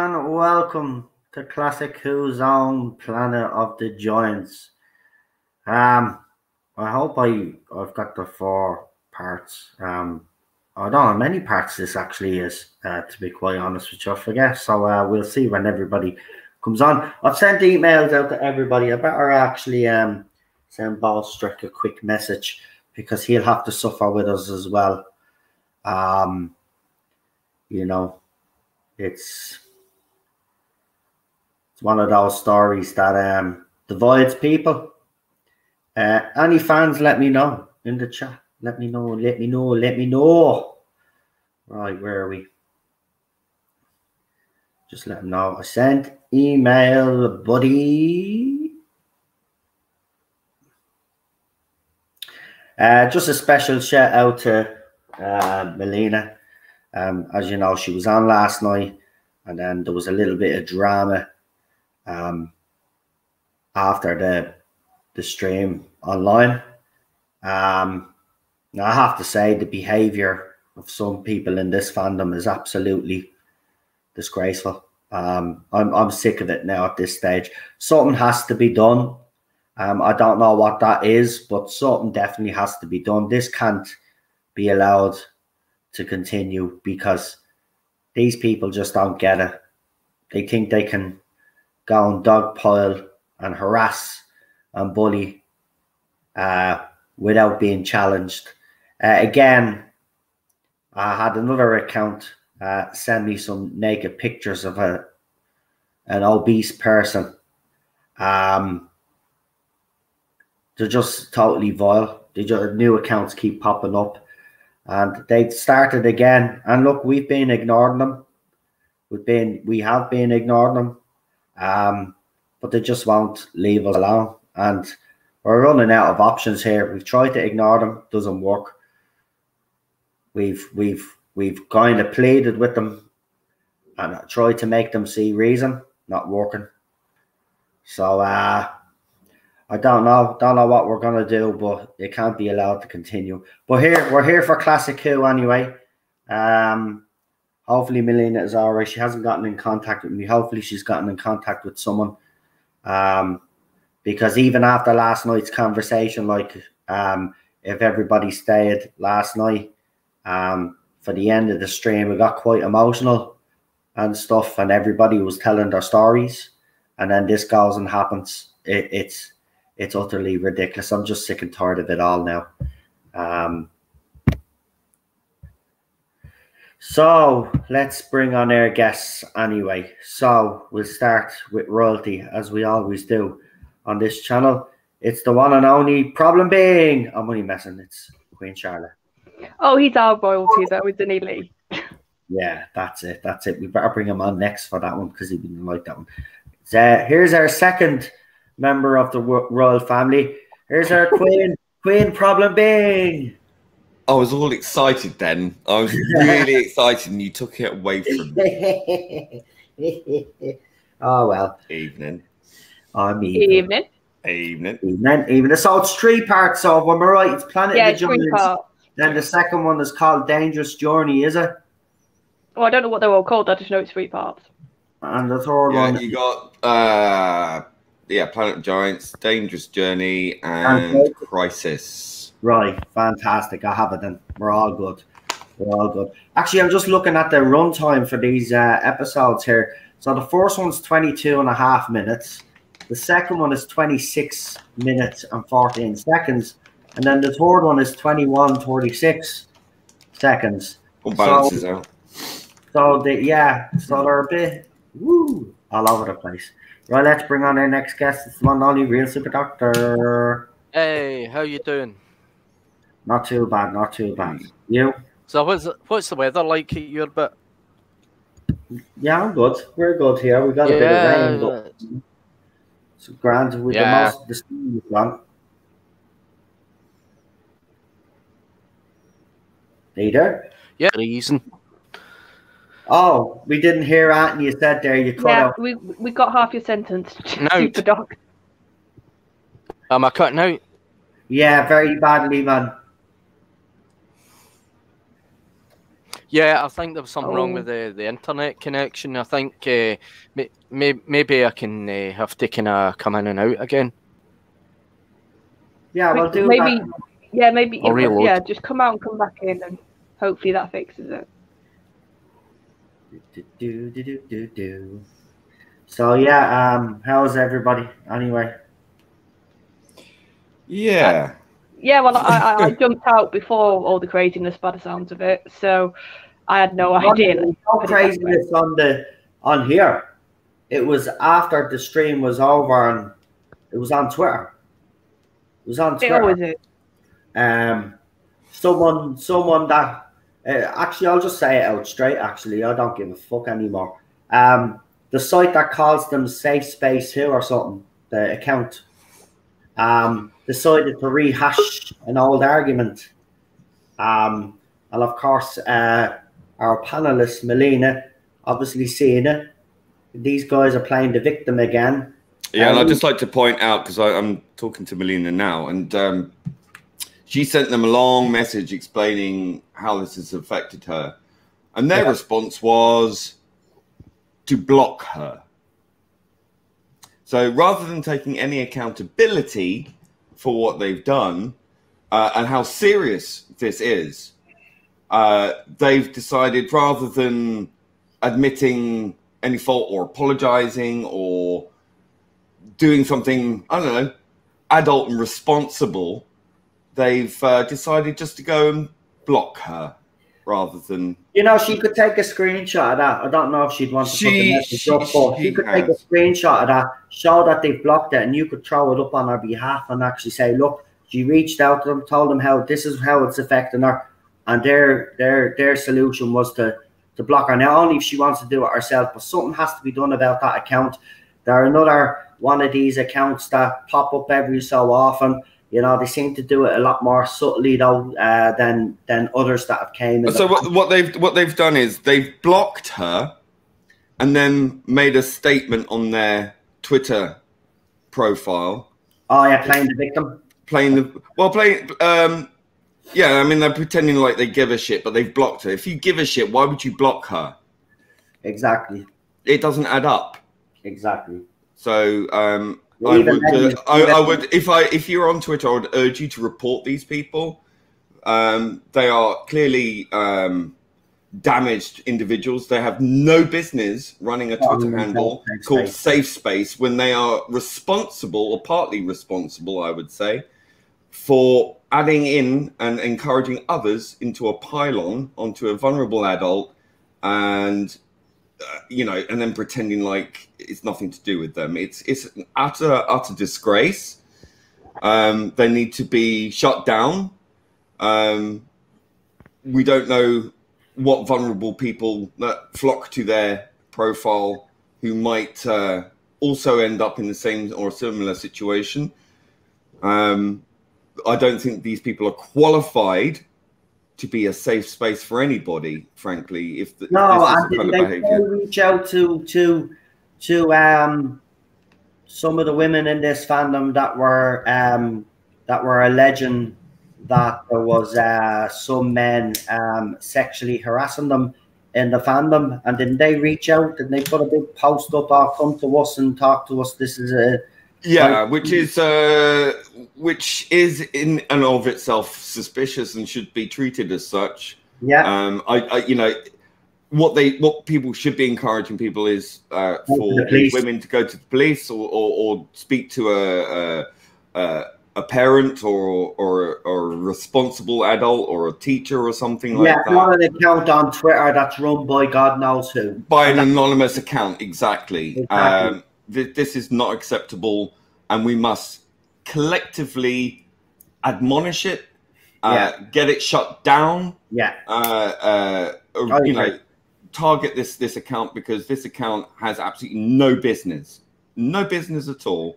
and welcome to Classic Who Zone Planet of the Giants. Um, I hope I I've got the four parts. Um, I don't know how many parts this actually is. Uh, to be quite honest with you, I forget. So uh, we'll see when everybody comes on. I've sent emails out to everybody. I better actually um send Ballstrick a quick message because he'll have to suffer with us as well. Um, you know it's it's one of those stories that um divides people. Uh, any fans, let me know in the chat. Let me know. Let me know. Let me know. Right, where are we? Just let them know. I sent email, buddy. Uh, just a special shout out to uh, Melina. Um, as you know, she was on last night, and then there was a little bit of drama um, after the the stream online. Um, I have to say the behaviour of some people in this fandom is absolutely disgraceful. Um, I'm I'm sick of it now at this stage. Something has to be done. Um, I don't know what that is, but something definitely has to be done. This can't be allowed to continue because these people just don't get it. They think they can go dogpile and harass and bully uh, without being challenged. Uh, again, I had another account uh, send me some naked pictures of a an obese person. Um, they're just totally vile. They just new accounts keep popping up and they started again. And look, we've been ignoring them. We've been, we have been ignoring them, um, but they just won't leave us alone. And we're running out of options here. We've tried to ignore them, doesn't work. We've we've we've kind of pleaded with them and tried to make them see reason, not working. So uh I don't know. Don't know what we're gonna do, but it can't be allowed to continue. But here we're here for Classic Who anyway. Um, hopefully Melina is alright. She hasn't gotten in contact with me. Hopefully she's gotten in contact with someone. Um, because even after last night's conversation, like um, if everybody stayed last night, um, for the end of the stream, it got quite emotional and stuff, and everybody was telling their stories, and then this goes and happens. It, it's it's utterly ridiculous. I'm just sick and tired of it all now. Um, so let's bring on our guests anyway. So we'll start with royalty as we always do on this channel. It's the one and only problem being. I'm only messing. It's Queen Charlotte. Oh, he's our royalty though, isn't he, Lee? Yeah, that's it. That's it. We better bring him on next for that one because he didn't like that one. So here's our second member of the royal family. Here's our queen, Queen Problem Bing. I was all excited then. I was really excited, and you took it away from me. oh well. Evening. I'm evening. Evening. Evening. Evening. Evening. So it's three parts of. Am I right? It's Planet yeah, of the Giants. Then the second one is called Dangerous Journey, is it? Well, I don't know what they're all called. I just know it's three parts. And the third yeah, one. You got uh yeah, Planet Giants, Dangerous Journey, and okay. Crisis. Right, fantastic. I have it then. We're all good. We're all good. Actually, I'm just looking at the runtime for these uh, episodes here. So the first one's 22 and a half minutes. The second one is 26 minutes and 14 seconds. And then the third one is 21, 36 seconds. What balances so, out. So, the, yeah, so they're a bit woo, all over the place. Right, let's bring on our next guest. It's one only real super doctor. Hey, how you doing? Not too bad, not too bad. You? So what's what's the weather like at your bit? Yeah, I'm good. We're good here. We got a bit of rain, but it's grand with Yeah. the most the steam is gone. Peter? yeah, reason. Oh, we didn't hear anything you said there. You cut Yeah, out. we we got half your sentence. No. Super dog. Am I cutting out? Yeah, very badly, man. Yeah, I think there was something wrong Oh. with the, the internet connection. I think uh, may, may, maybe I can uh, have to kind of come in and out again. Yeah, we'll do maybe, that. yeah, maybe, I'll reload. yeah, just come out and come back in, and hopefully that fixes it. Do, do, do, do, do, do. So yeah, um, how's everybody? Anyway, Yeah. Yeah, well, I, I, I jumped out before all the craziness by the sounds of it, so I had no idea. There's no craziness on the on here. It was after the stream was over and it was on Twitter. It was on It Twitter. always is. Um, someone, someone that uh, actually, I'll just say it out straight. Actually, I don't give a fuck anymore. Um, the site that calls them Safe Space Who or something, the account, um, decided to rehash an old argument. Um, and of course, uh, our panelist Melina, obviously seeing it. These guys are playing the victim again. Yeah, and Um, I'd just like to point out because I'm talking to Melina now, and um, she sent them a long message explaining how this has affected her, and their Yeah. response was to block her. So rather than taking any accountability for what they've done uh, and how serious this is, uh, they've decided rather than admitting any fault or apologizing or doing something, I don't know, adult and responsible, they've uh, decided just to go and block her rather than. You know, she could take a screenshot of that. I don't know if she'd want to put She- the message up, but she she could take a screenshot of that, show that they've blocked it, and you could throw it up on her behalf and actually say, look, she reached out to them, told them how this is how it's affecting her, and their their their solution was to to block her. Now, only if she wants to do it herself, but something has to be done about that account. There are another one of these accounts that pop up every so often. You know, they seem to do it a lot more subtly though uh, than than others that have came. So what, what they've what they've done is they've blocked her, and then made a statement on their Twitter profile Oh yeah, playing the victim. playing the well playing um yeah i mean they're pretending like they give a shit but they've blocked her if you give a shit why would you block her Exactly. it doesn't add up Exactly. so um I would, uh, I, I would if i if you're on twitter i would urge you to report these people um they are clearly um damaged individuals they have no business running a Oh, twitter no, handle safe called space. safe space when they are responsible or partly responsible i would say for adding in and encouraging others into a pylon onto a vulnerable adult and uh, you know and then pretending like it's nothing to do with them. It's it's an utter utter disgrace. Um they need to be shut down. Um we don't know what vulnerable people that flock to their profile who might uh, also end up in the same or similar situation. Um I don't think these people are qualified to be a safe space for anybody, frankly. If, the, No, this is and the kind of they reach out to to to um some of the women in this fandom that were um that were alleging that there was uh some men um sexually harassing them in the fandom. And didn't they reach out? And they put a big post up or come to us and talk to us. This is a yeah, which is uh, which is in and of itself suspicious and should be treated as such. yeah Um, I, I, you know, what they what people should be encouraging people is uh, for women to go to the police or, or, or speak to a, a, a a parent or or or a responsible adult or a teacher or something like yeah that. not an account on twitter that's run by god knows who by an anonymous account exactly, Exactly. Um, th- this is not acceptable and we must collectively admonish it uh, get it shut down yeah. uh, uh, you know target this this account because this account has absolutely no business, no business at all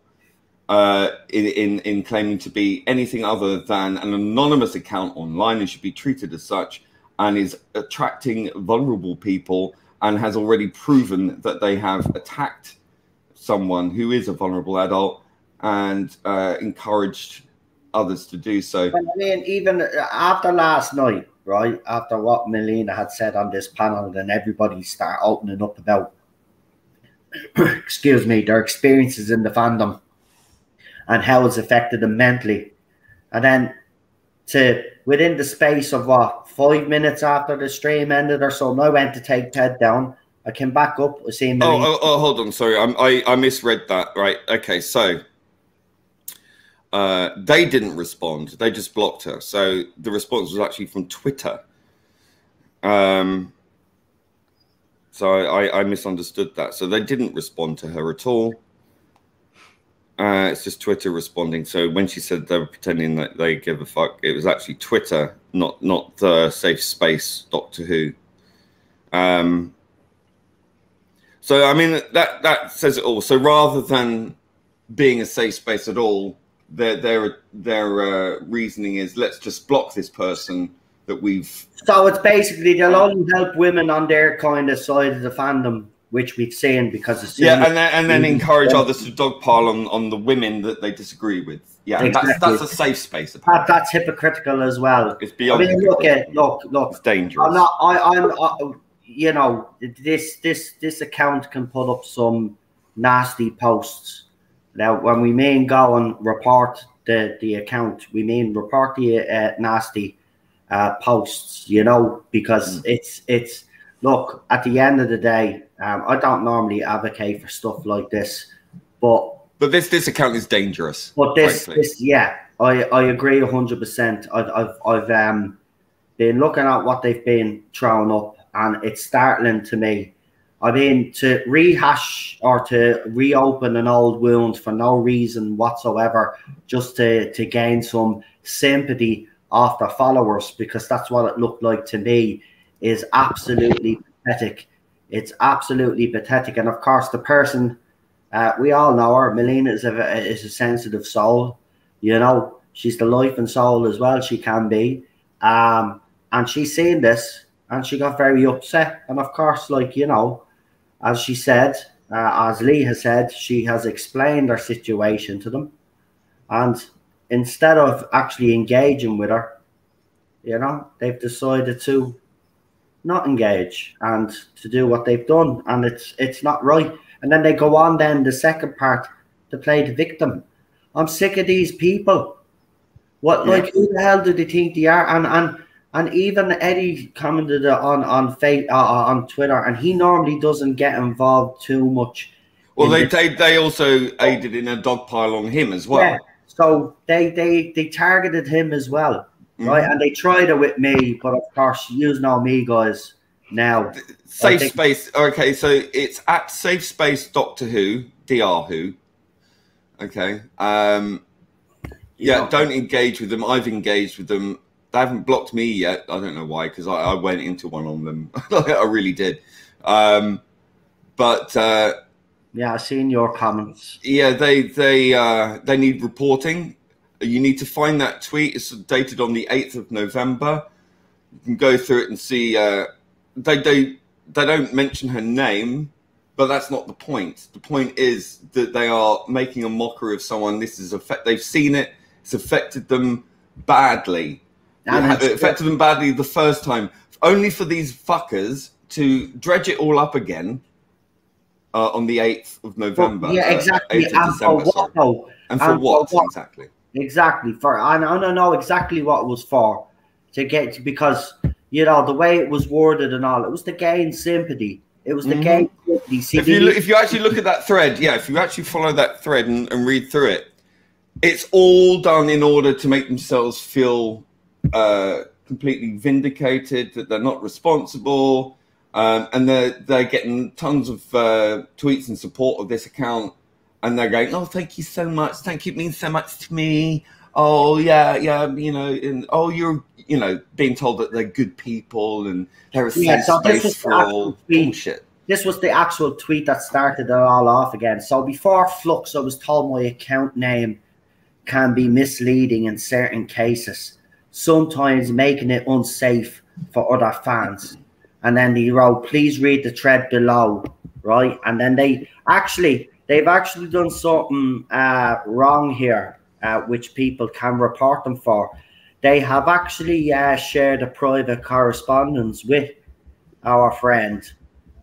uh, in, in in claiming to be anything other than an anonymous account online and should be treated as such, and is attracting vulnerable people and has already proven that they have attacked someone who is a vulnerable adult and uh, encouraged others to do so. I mean, even after last night, right? After what Melina had said on this panel, then everybody start opening up about, excuse me, their experiences in the fandom and how it's affected them mentally. And then to within the space of what five minutes after the stream ended or so, I went to take Ted down. I came back up, seen Oh, oh, oh, hold on. Sorry, I'm, I I misread that. Right. Okay. So uh, they didn't respond. They just blocked her. So the response was actually from Twitter. Um. So I, I misunderstood that. So they didn't respond to her at all. Uh, it's just Twitter responding. So when she said they were pretending that they give a fuck, it was actually Twitter, not not the safe space Doctor Who. Um, so I mean that that says it all. So rather than being a safe space at all, their their their uh, reasoning is let's just block this person that we've. So it's basically they'll only help women on their kind of side of the fandom, which we've seen because it's Yeah, and then and then encourage others to dogpile on on the women that they disagree with. Yeah, that's Exactly. that's a safe space. that, that's hypocritical as well. It's beyond. I mean, look at look, look. It's dangerous. I'm not. I, I'm. Uh, you know, this this this account can put up some nasty posts. Now, when we mean go and report the the account, we mean report the uh, nasty uh, posts. You know, because Mm. it's it's look at the end of the day. Um, I don't normally advocate for stuff like this, but But this this account is dangerous. but this, frankly. this, yeah, I, I agree hundred percent. I've, I've, I've um, been looking at what they've been throwing up, and it's startling to me. I mean, to rehash or to reopen an old wound for no reason whatsoever, just to to gain some sympathy off their followers, because that's what it looked like to me, is absolutely pathetic. It's absolutely pathetic, and of course, the person uh, we all know her. Melina is a is a sensitive soul. You know, she's the life and soul as well. She can be, um, and she's seen this, and she got very upset. And of course, like you know, as she said, uh, as Lee has said, she has explained her situation to them, and instead of actually engaging with her, you know, they've decided to not engage and to do what they've done, and it's it's not right. And then they go on then the second part to play the victim. I'm sick of these people. What Yeah. like who the hell do they think they are? And and and even Eddie commented on on uh, uh, on Twitter, and he normally doesn't get involved too much. well, they, this. they they also aided in a dogpile on him as well. Yeah. So they they they targeted him as well, Mhm. right? And they tried it with me, but of course, you know me, guys. Now, Safe space. Okay, so it's at Safe Space Doctor Who, Dr. Who. Okay. Um, yeah, don't engage with them. I've engaged with them. They haven't blocked me yet. I don't know why, because I, I went into one on them. I really did. Um, but uh, yeah, I've seen your comments. yeah, they they uh, they need reporting. You need to find that tweet. It's dated on the eighth of November. You can go through it and see. Uh, they they they don't mention her name, but that's not the point. The point is that they are making a mockery of someone. This is affect. They've seen it. It's affected them badly. And it affected them badly the first time. Only for these fuckers to dredge it all up again uh, on the eighth of November. yeah, uh, exactly. 8th of And for December, sorry. what? though? And for and for what, what? exactly? Exactly for and I don't know exactly what it was for to get because you know the way it was worded and all it was to gain sympathy. It was to Mhm. gain sympathy. See, If you look, if you actually look at that thread, yeah, if you actually follow that thread and, and read through it, it's all done in order to make themselves feel uh, completely vindicated that they're not responsible, um, and they're they're getting tons of uh, tweets in support of this account, and they're going, "Oh, thank you so much, thank you, it means so much to me." oh yeah, yeah, you know, and oh you're you know being told that they're good people and they're a safe Yeah, so space for all bullshit. This was the actual tweet that started it all off again. So before Flux, I was told my account name can be misleading in certain cases, sometimes making it unsafe for other fans. And then they wrote, please read the thread below, right? And then they actually, they've actually done something uh, wrong here, uh, which people can report them for. They have actually uh, shared a private correspondence with our friend.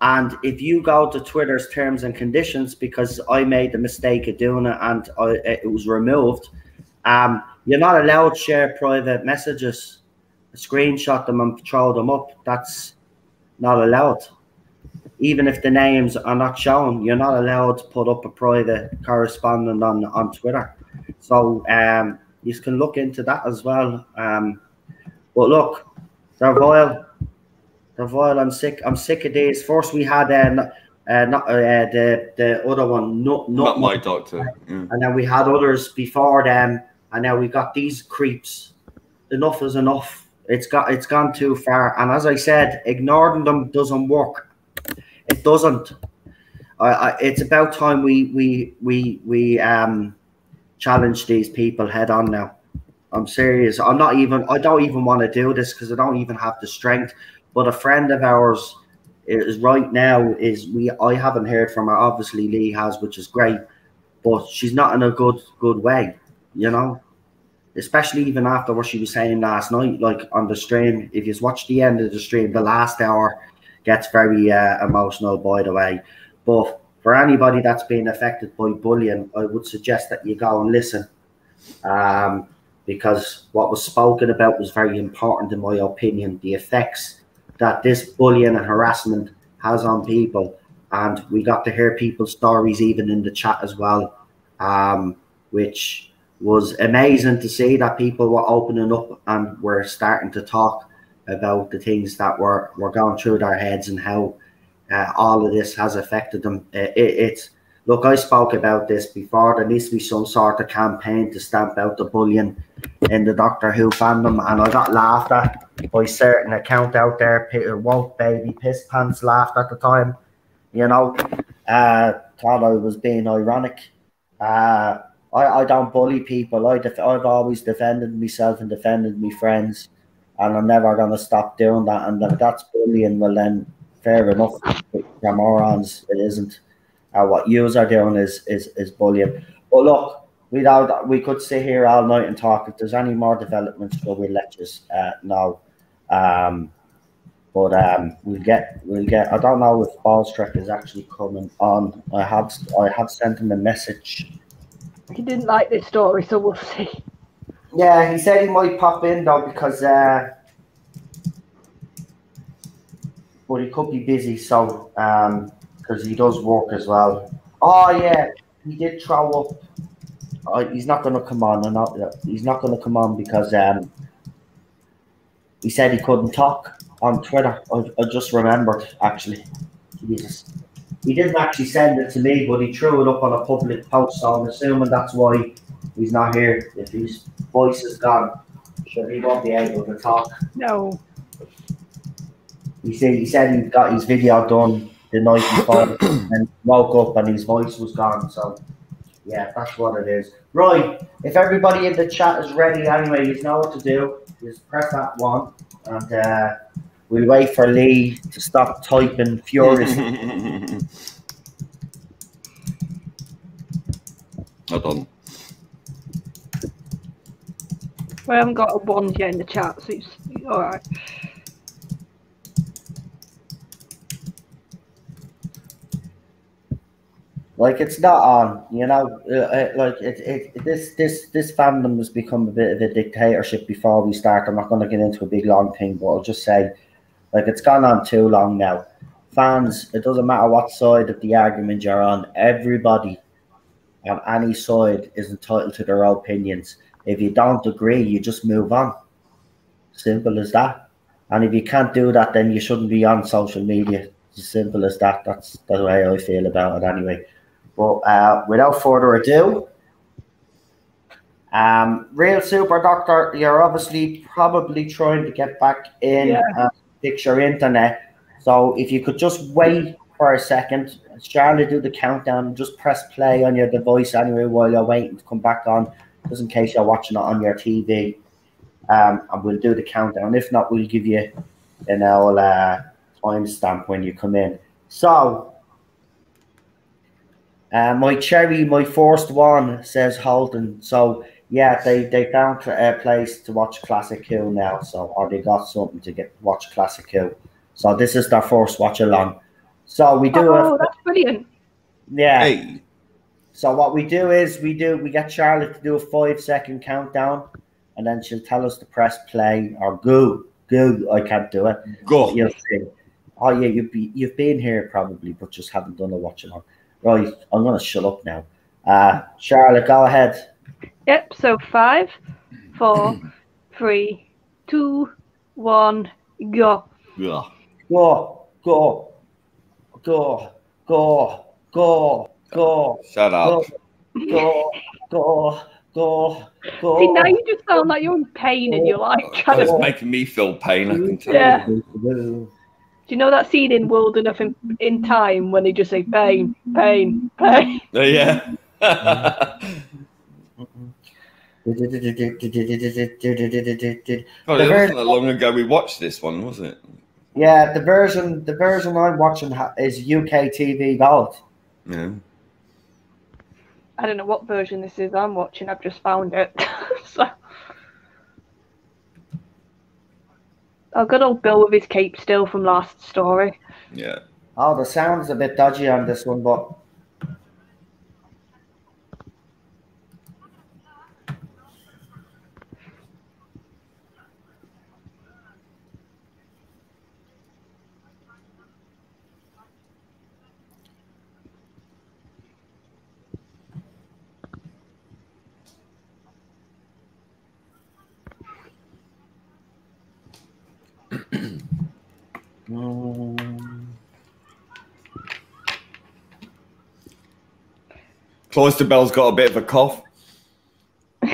And if you go to Twitter's terms and conditions, because I made the mistake of doing it and I, it was removed, um, you're not allowed to share private messages, screenshot them and throw them up. That's not allowed. Even if the names are not shown, you're not allowed to put up a private correspondent on, on Twitter. So um, you can look into that as well. Um, but look, they're vile. They're vile. I'm sick. I'm sick of these. First, we had uh, uh, not uh, the the other one, not Not not, my doctor. Yeah. and then we had others before them, and now we got these creeps. Enough is enough. It's got it's gone too far. And as I said, ignoring them doesn't work. It doesn't. I, I, it's about time we we we we um challenge these people head on now. I'm serious. I'm not even. I don't even want to do this because I don't even have the strength. But a friend of ours is right now. Is we? I haven't heard from her. Obviously, Lee has, which is great. But she's not in a good good way. You know, especially even after what she was saying last night, like on the stream. If you watch the end of the stream, the last hour gets very uh, emotional. By the way, but for anybody that's been affected by bullying, I would suggest that you go and listen. Um, because what was spoken about was very important, in my opinion. The effects that this bullying and harassment has on people, and we got to hear people's stories even in the chat as well, um, which was amazing to see that people were opening up and were starting to talk about the things that were were going through their heads and how uh, all of this has affected them. Uh, it, it's look, I spoke about this before. There needs to be some sort of campaign to stamp out the bullying in the Doctor Who fandom, and I got laughed at by certain account out there. Peter Wolf, baby, piss pants laughed at the time. You know, uh, thought I was being ironic. Uh, I, I don't bully people. I def- I've always defended myself and defended my friends, and I'm never gonna stop doing that. And if that's bullying, well then fair enough. For morons, it isn't. Uh, what yous are doing is is is bullying. But look, we don't, we could sit here all night and talk. If there's any more developments, we'll we'll let you uh, know. Um, but um, we'll get we'll get. I don't know if Ballstrek is actually coming on. I have I had sent him a message. He didn't like this story, so we'll see. Yeah, he said he might pop in though because uh, but he could be busy. So um, because he does work as well. Oh yeah, he did throw up. Uh, he's not going to come on. Not, he's not going to come on because um, he said he couldn't talk on Twitter. I, I just remembered actually. Jesus. He didn't actually send it to me, but he threw it up on a public post. So I'm assuming that's why he's not here. If his voice is gone, so he won't be able to talk. No. He said he said he got his video done the night before and woke up and his voice was gone. So yeah, that's what it is. Right. If everybody in the chat is ready anyway, you know what to do. Just press that one and uh, we'll wait for Lee to stop typing furiously. Hold on. We haven't got a one yet in the chat, so it's all right. like it's not on, you know. Uh, uh, like it, it, this, this, this fandom has become a bit of a dictatorship. Before we start, I'm not going to get into a big long thing, but I'll just say, like it's gone on too long now. Fans, it doesn't matter what side of the argument you're on. Everybody on any side is entitled to their opinions. If you don't agree, you just move on. Simple as that. And if you can't do that, then you shouldn't be on social media. It's as simple as that. That's the way I feel about it anyway. But uh, without further ado, Um, Real Super Doctor, you're obviously probably trying to get back in Yeah. Fix your internet. So if you could just wait for a second, Charlotte do the countdown and just press play on your device anyway while you're waiting to come back on, just in case you're watching it on your TV. Um, and we'll do the countdown. If not, we'll give you an old uh, timestamp when you come in. So, uh, my cherry, my first one says Holden. So yeah, they they found a place to watch Classic Who now. So or they got something to get watch Classic Who. So this is their first watch along. So we do Oh, a, that's brilliant. yeah. Hey, So what we do is we do we get Charlotte to do a five second countdown, and then she'll tell us to press play or go go. I can't do it. go. You'll see. Oh yeah, you've be you've been here probably, but just haven't done a watch along. Right, I'm gonna shut up now. Uh Charlotte, go ahead. Yep. So five, four, three, two, one, go. Yeah. Go, go, go, go, go, go, Shut up. go, go, go, go. See, now you just sound like you're in pain and you're like trying It's to. making me feel pain. I can tell. Yeah. go. Do you know that scene in World Enough in, in Time when they just say pain, pain, pain? Uh, yeah. God, it wasn't that long ago we watched this one, was it? Yeah, the version the version I'm watching is UK TV Gold. Yeah. I don't know what version this is I'm watching. I've just found it. so. Oh, good old Bill with his cape still from last story. Yeah. Oh, the sound's a bit dodgy on this one, but Mm, Cloister Bell's got a bit of a cough.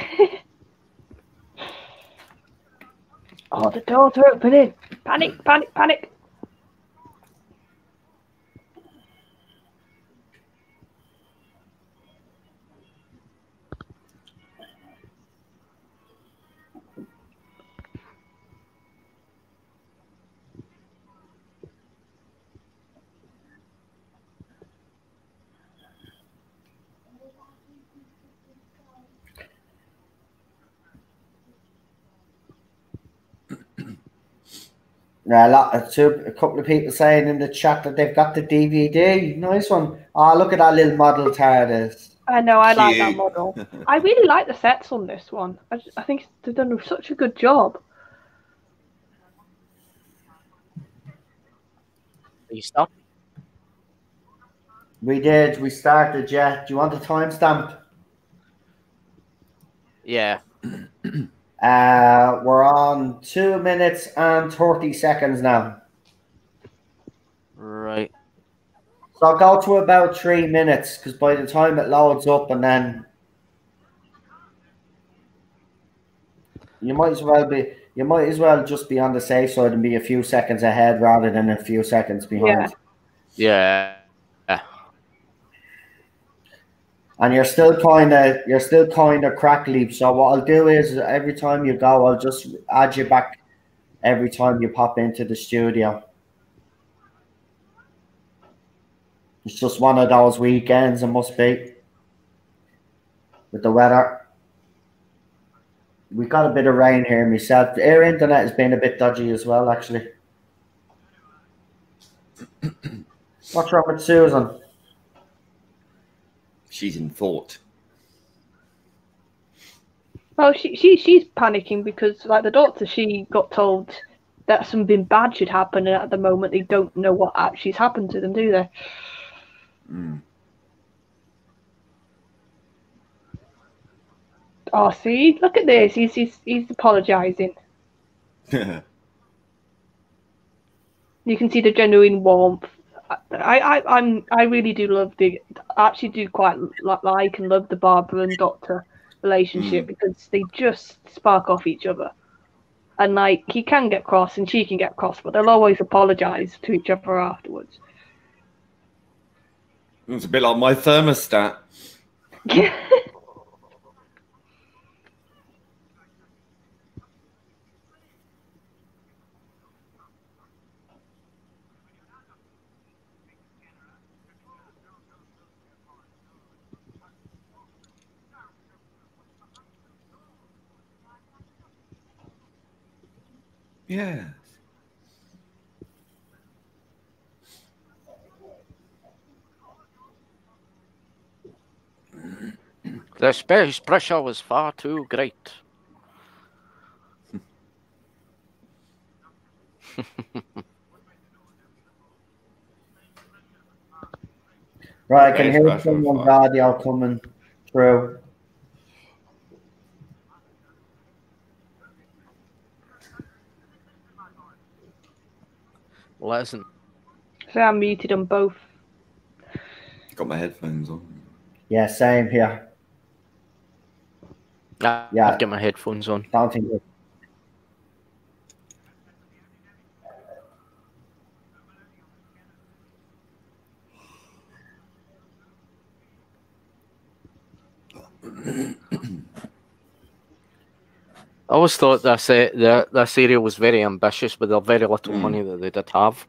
Oh, the doors opening. Panic, panic, panic. Yeah, a lot of two, a couple of people saying in the chat that they've got the DVD. Nice one. Oh, look at that little model TARDIS. I know, I like that model. I really like the sets on this one. I, just, I think they've done such a good job. Are you stop? We did. We started. Yeah. Do you want a timestamp? Yeah. Uh, we're on two minutes and thirty seconds now. Right. So I'll go to about three minutes because by the time it loads up and then you might as well be you might as well just be on the safe side and be a few seconds ahead rather than a few seconds behind. Yeah. Yeah. And you're still kind of you're still kind of crackly. So what I'll do is every time you go, I'll just add you back every time you pop into the studio. It's just one of those weekends. It must be with the weather. We got a bit of rain here myself. Our internet has been a bit dodgy as well, actually. What's wrong with Susan? She's in thought. Well, she, she she's panicking because, like the doctor, she got told that something bad should happen, and at the moment they don't know what actually's happened to them, do they? Mm. Oh, see, look at this. He's he's, he's apologising. You can see the genuine warmth. I, I, I'm, I really do love the. I actually do quite li- like and love the Barbara and Doctor relationship Mm. because they just spark off each other. And like he can get cross and she can get cross, but they'll always apologize to each other afterwards. It's a bit like my thermostat. Yeah. The space pressure was far too great. Right, I can Okay, hear special someone fire. guardian coming through. Listen, so I'm muted on both. Got my headphones on. Yeah, same here. I, Yeah. I've got my headphones on. Don't think it- I always thought this uh, the this area was very ambitious with the very little Mm. money that they did have.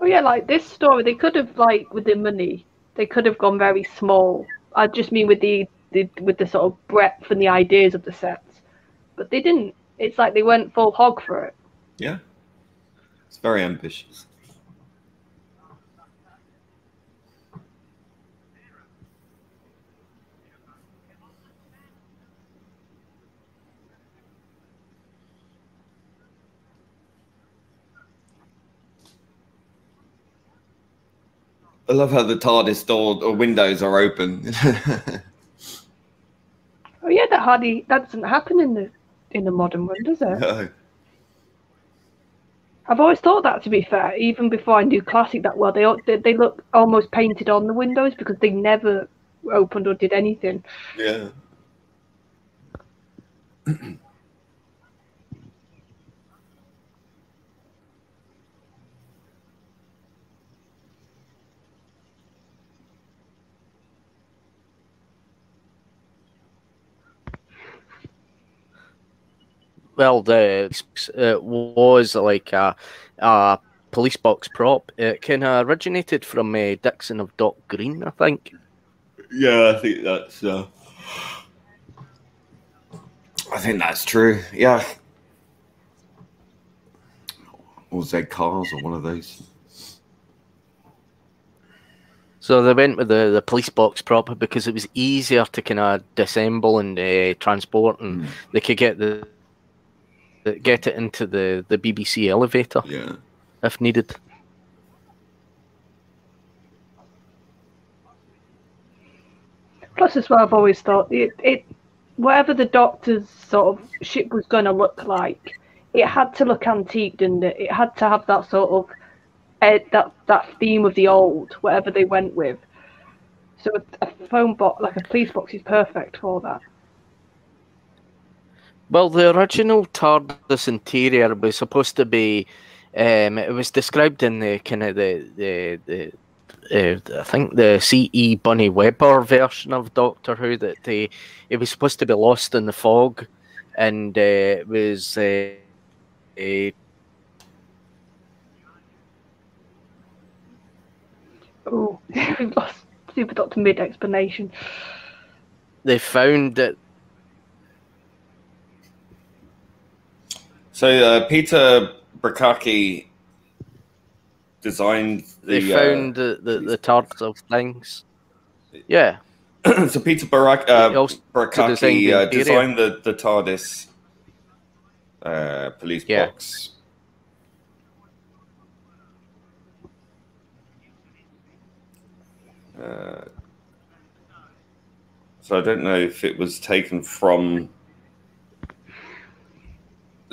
Oh yeah, like this story, they could have like with the money, they could have gone very small. I just mean with the, the with the sort of breadth and the ideas of the sets, but they didn't. It's like they went full hog for it. Yeah. It's very ambitious. I love how the TARDIS door or windows are open. Oh yeah, that hardly that doesn't happen in the in the modern one, does it? I've always thought that to be fair, even before I knew classic that well. They they, they look almost painted on the windows because they never opened or did anything. yeah. Well, the it was like a, a police box prop. It kind of originated from uh, Dixon of Dock Green, I think. Yeah, I think that's. Uh, I think that's true. Yeah. Or Z Cars or one of those. So they went with the, the police box prop because it was easier to kind of disassemble and uh, transport, and Mm. they could get the, the get it into the, the BBC elevator Yeah. if needed. Plus, as well, I've always thought it, it whatever the Doctor's sort of ship was going to look like, it had to look antique, didn't it? It had to have that sort of eh, that that theme of the old, whatever they went with. So a, a phone box, like a police box, is perfect for that. Well, the original TARDIS interior was supposed to be. Um, it was described in the kind of the the, the uh, I think the C.E. Bunny Webber version of Doctor Who that they it was supposed to be lost in the fog, and uh, it was. Uh, uh, Oh, we've lost Super Doctor mid explanation. they found that So uh, Peter Brachacki designed the. they found the, the, the TARDIS of things. Yeah, uh, so Peter Barak, uh, designed the uh, designed the, the TARDIS uh, police Yeah. box. Uh, so I don't know if it was taken from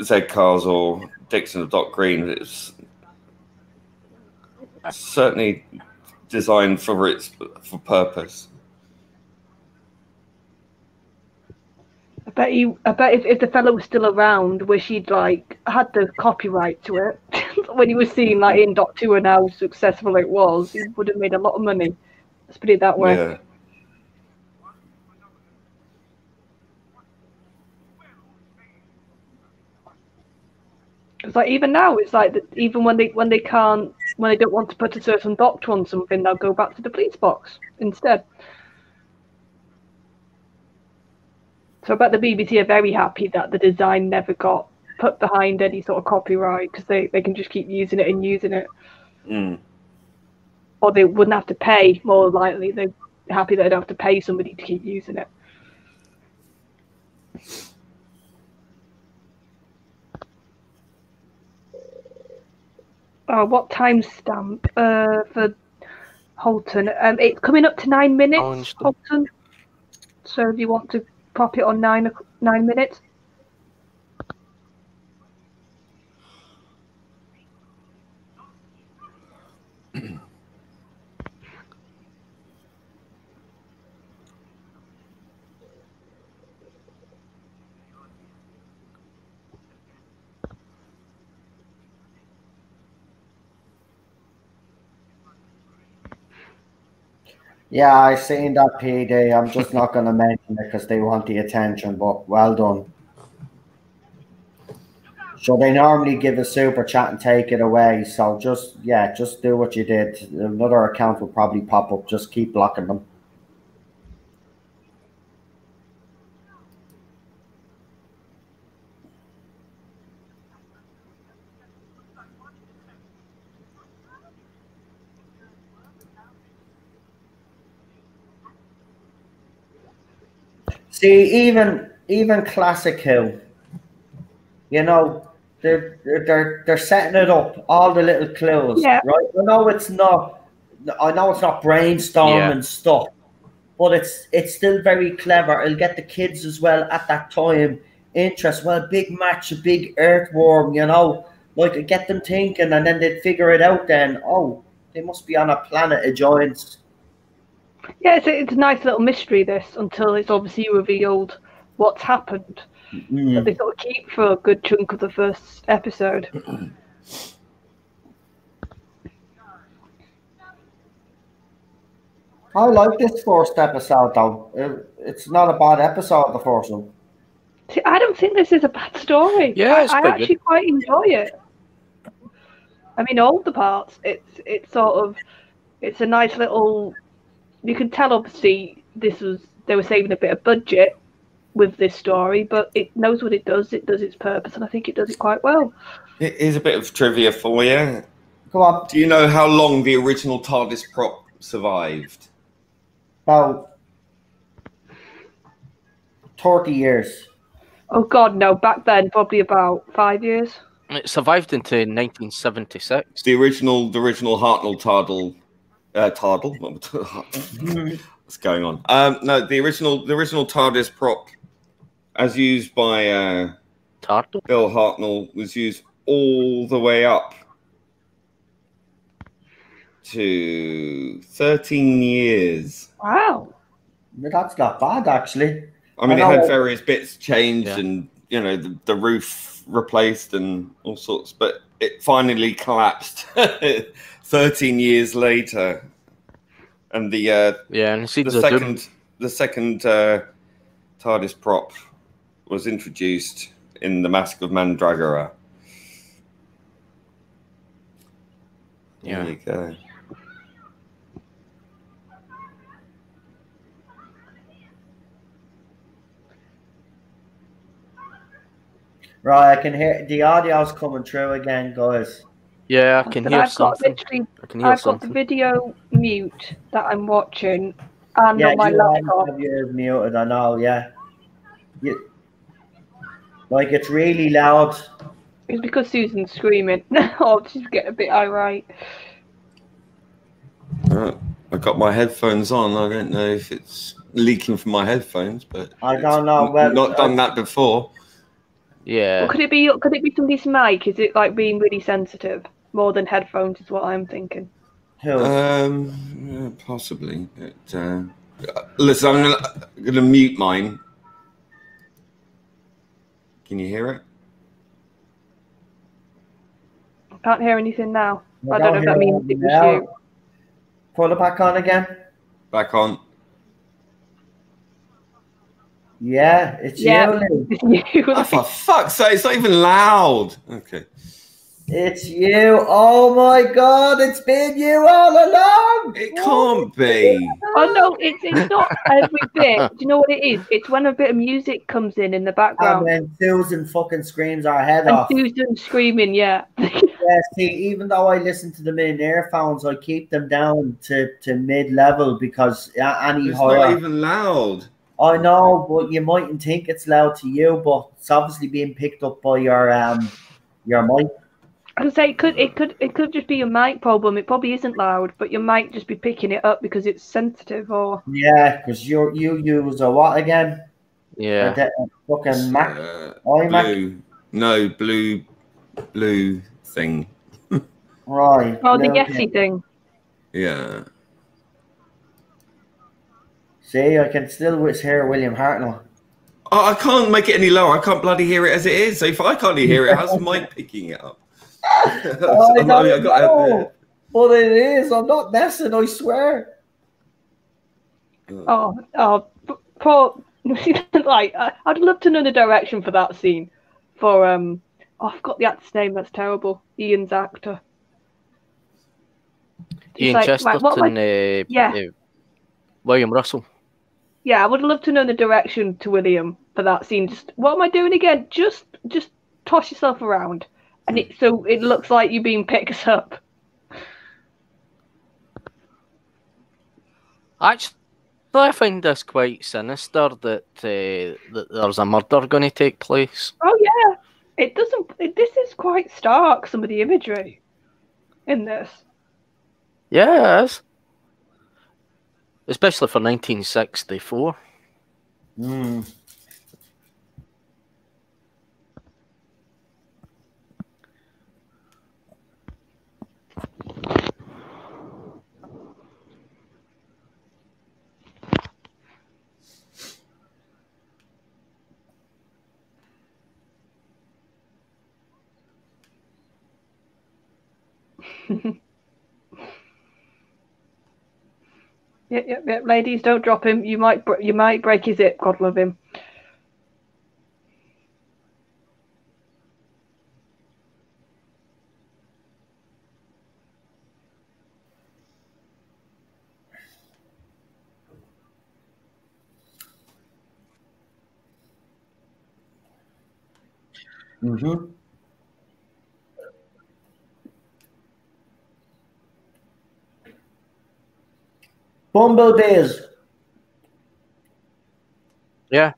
Z Cars or Dixon of Dock Green. It's certainly designed for its for purpose. I bet you. I bet if, if the fellow was still around, wish he'd like had the copyright to it when he was seeing like in Doctor Who and how successful it was. He would have made a lot of money. Let's put it that way. Yeah. It's like even now, it's like that even when they when they can't when they don't want to put a certain doctor on something, they'll go back to the police box instead. So I bet the BBC are very happy that the design never got put behind any sort of copyright because they, they can just keep using it and using it. Mm. Or they wouldn't have to pay, more likely. They're happy they don't have to pay somebody to keep using it. Oh, what timestamp uh, for Holton? Um, it's coming up to nine minutes, Holton. So do you want to pop it on nine nine minutes? Yeah, I seen that PD. I'm just not going to mention it because they want the attention. But well done. So they normally give a super chat and take it away. So just yeah, just do what you did. Another account will probably pop up. Just keep blocking them. See, even even classic Who, you know, they're they're they're setting it up, all the little clues, Yeah. right? I know it's not, I know it's not brainstorming Yeah. stuff, but it's it's still very clever. It'll get the kids as well at that time interest. Well, big match, a big earthworm, you know, like it'd get them thinking, and then they'd figure it out. Then, oh, they must be on a planet of giants. Yeah, it's a, it's a nice little mystery. This until it's obviously revealed what's happened. Mm. That they sort of keep for a good chunk of the first episode. I like this first episode though. It- It's not a bad episode, the first one. See, I don't think this is a bad story. Yeah, I, it's I quite good. actually quite enjoy it. I mean, all the parts. It's it's sort of it's a nice little. You can tell, obviously, this was they were saving a bit of budget with this story, but it knows what it does. It does its purpose, and I think it does it quite well. It is a bit of trivia for you. Go on. Do you know how long the original TARDIS prop survived? About 30 years. Oh God, no! Back then, probably about five years. It survived into 1976. The original, the original Hartnell Tardle, uh, Tardle. What's going on? Um, no, the original, the original TARDIS prop, as used by uh, Turtle. Bill Hartnell, was used all the way up to 13 years. Wow. That's not bad, actually. I mean, I it had various bits changed Yeah. and you know the, the roof replaced and all sorts, but it finally collapsed 13 years later. And the uh, Yeah, and the Seeds of second the second uh, TARDIS prop was introduced in the Masque of Mandragora. Yeah. There you go. Right, I can hear the audio's coming through again, guys. Yeah, I can But hear I've something. literally, I can hear I've got the video mute that I'm watching, and yeah, on my you laptop. have yours muted, I know, yeah. You, like, it's really loud. It's because Susan's screaming. oh, she's getting a bit irate. Right. I got my headphones on. I don't know if it's leaking from my headphones, but I don't know, n- well, not done uh, that before. Yeah. Well, could it be? Could it be somebody's mic? Is it like being really sensitive more than headphones? Is what I'm thinking. Um, yeah, possibly. But, uh, listen, I'm gonna, I'm gonna mute mine. Can you hear it? I can't hear anything now. I I don't know if that hear means it was now. you. Pull it back on again. Back on. Yeah, it's Yeah. you. Lou. It's you. Oh, for fuck's sake, it's not even loud. Okay. It's you. Oh my god, it's been you all along. It can't be. Oh no, it's it's not every bit. Do you know what it is? It's when a bit of music comes in in the background. And then Susan fucking screams our head And off. Susan screaming, yeah. Yeah, see, even though I listen to them in earphones, I keep them down to, to mid level because uh, any It's higher. not even loud. I know, but you mightn't think it's loud to you, but it's obviously being picked up by your um your mic. I would say it could it could it could just be a mic problem. It probably isn't loud, but you might just be picking it up because it's sensitive or Yeah, because you you use a what again? Yeah. A, de- a fucking Mac. Uh, iMac. blue. No, blue. Blue thing. Right. oh the okay. Yeti thing. Yeah. See, I can still wi- hear William Hartnell. Oh, I can't make it any lower. I can't bloody hear it as it is. So if I can't hear it, how's the mic picking it up? Oh, I I'm don't I got- know. But it is. I'm not messing. I swear. Oh oh p- poor like I- I'd love to know the direction for that scene. For um oh, I forgot the actor's name, that's terrible. Ian's actor. He's Ian like, right, what am Chesterton, uh, Yeah. uh, William Russell. Yeah, I would love to know the direction to William for that scene. Just what am I doing again? Just just toss yourself around, and it so it looks like you're being picked up. Actually, I find this quite sinister that uh, that there's a murder going to take place. Oh yeah, it doesn't. It, this is quite stark. Some of the imagery in this. Yeah, it is. Especially for 1964. Hmm. Yep, yep, yep. Ladies, don't drop him. You might you might break his hip. God love him. Mm-hmm. Bumblebees. Yeah.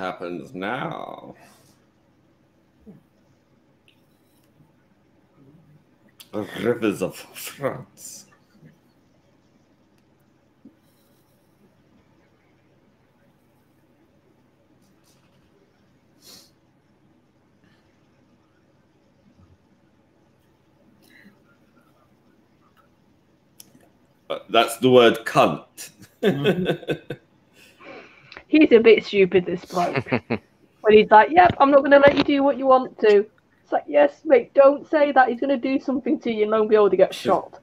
Happens now? Rivers of France. Uh, That's the word cunt. He's a bit stupid, this bloke. when he's like, "Yep, I'm not going to let you do what you want to." It's like, "Yes, mate, don't say that. He's going to do something to you, and lo and behold, he gets shot."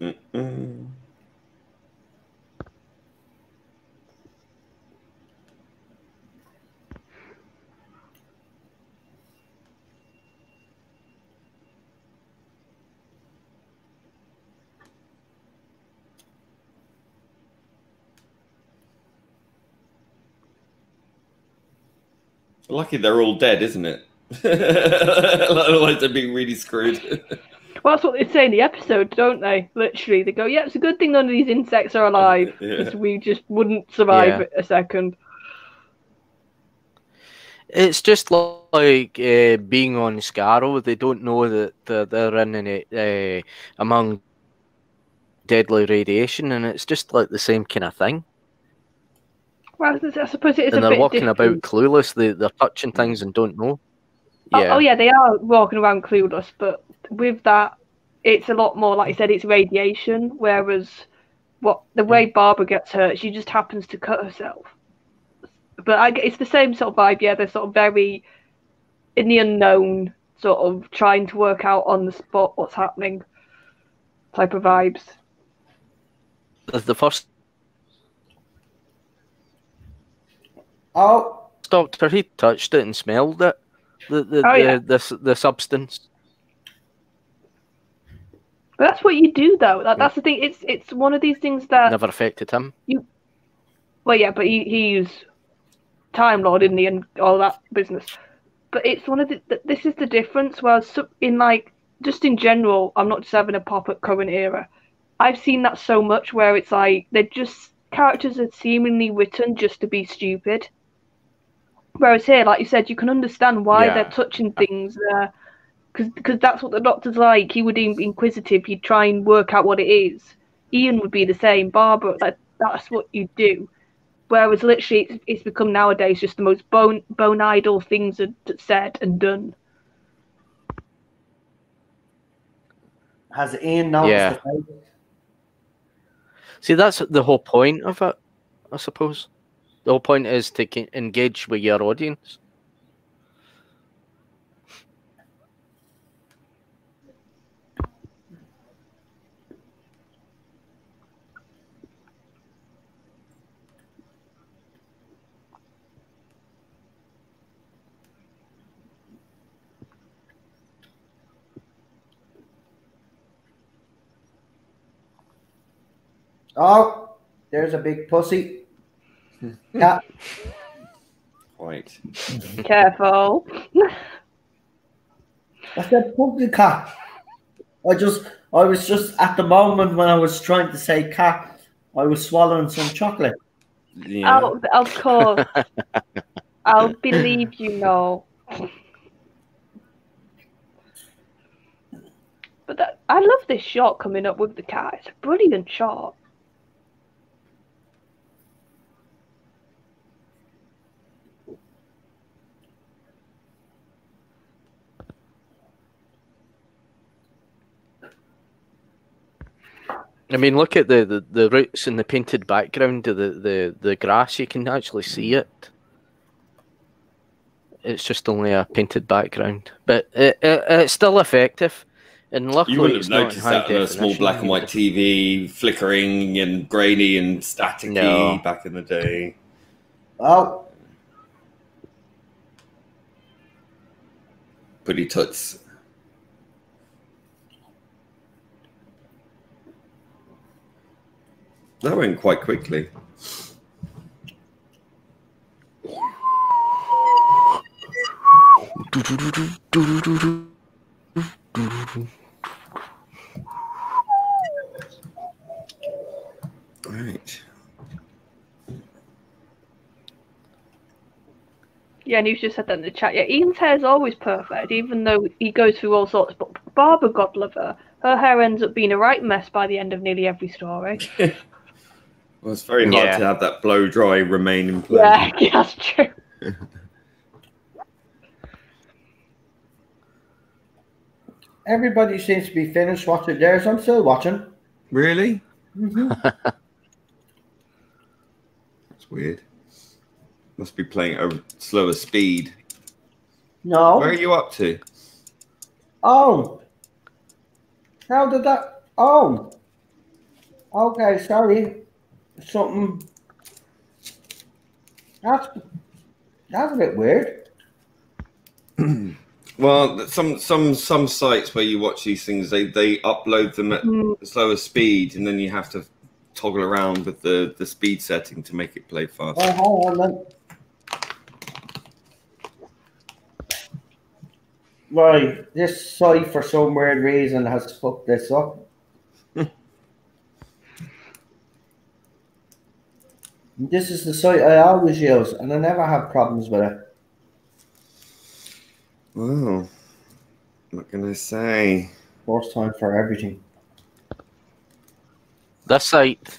Mm-mm. Lucky they're all dead, isn't it? Otherwise, they'd be really screwed. Well, that's what they say in the episode, don't they? Literally, they go, "Yeah, it's a good thing none of these insects are alive, Yeah. because we just wouldn't survive Yeah. a second. It's just like uh, being on Skaro. They don't know that they're, they're in an, uh, among deadly radiation, and it's just like the same kind of thing. Well, I suppose it is and they're walking different. about clueless. They, they're touching things and don't know. Oh, Yeah. oh yeah, they are walking around clueless, but with that, it's a lot more like I said, it's radiation. Whereas, what the Mm. way Barbara gets hurt, she just happens to cut herself. But I, it's the same sort of vibe. Yeah, they're sort of very in the unknown, sort of trying to work out on the spot what's happening, type of vibes. The first Oh, doctor, he touched it and smelled it. The the Oh, the, yeah. the, the substance. That's what you do, though. That, that's the thing. It's it's one of these things that Never affected him. You, Well, yeah, but he, he's Time Lord in the and all that business. But it's one of the this is the difference. Whereas in like just in general, I'm not just having a pop at current era. I've seen that so much where it's like they're just characters are seemingly written just to be stupid. Whereas here, like you said, you can understand why Yeah. they're touching things there, because that's what the Doctor's like. He would be inquisitive. He'd try and work out what it is. Ian would be the same. Barbara, that, that's what you do. Whereas literally, it's, it's become nowadays just the most bone bone idle things are d- said and done. has Ian noticed Yeah. the face? See, that's the whole point of it, I suppose. The whole point is to engage with your audience. Oh, there's a big pussy. Yeah. Right. Careful. I said pussy cat. I just, I was just at the moment when I was trying to say cat, I was swallowing some chocolate. Yeah. Oh, of course. I'll believe you know. But that, I love this shot coming up with the cat. It's a brilliant shot. I mean, look at the, the, the roots and the painted background of the, the, the grass. You can actually see it. It's just only a painted background, but it, it, it's still effective. And luckily, You wouldn't have noticed that on a small black and white. TV, flickering and grainy and staticky No. back in the day. Oh, Pretty toots. That went quite quickly. Right. Yeah, and you just said that in the chat. Yeah, Ian's hair is always perfect, even though he goes through all sorts. But Barbara, God love her, her hair ends up being a right mess by the end of nearly every story. Well, it's very hard Yeah. to have that blow dry remain in place. Yeah, that's true. everybody seems to be finished watching theirs. I'm still watching. Really? Mhm. That's weird. Must be playing at a slower speed. No. Where are you up to? Oh. How did that? Oh. Okay, sorry. Something. That's that's a bit weird. Well, some some some sites where you watch these things, they they upload them at Mm, slower speed, and then you have to toggle around with the the speed setting to make it play fast. Oh, on. Right, this site for some weird reason has fucked this up. This is the site I always use, and I never have problems with it. Wow. What can I say? First time for everything. This site.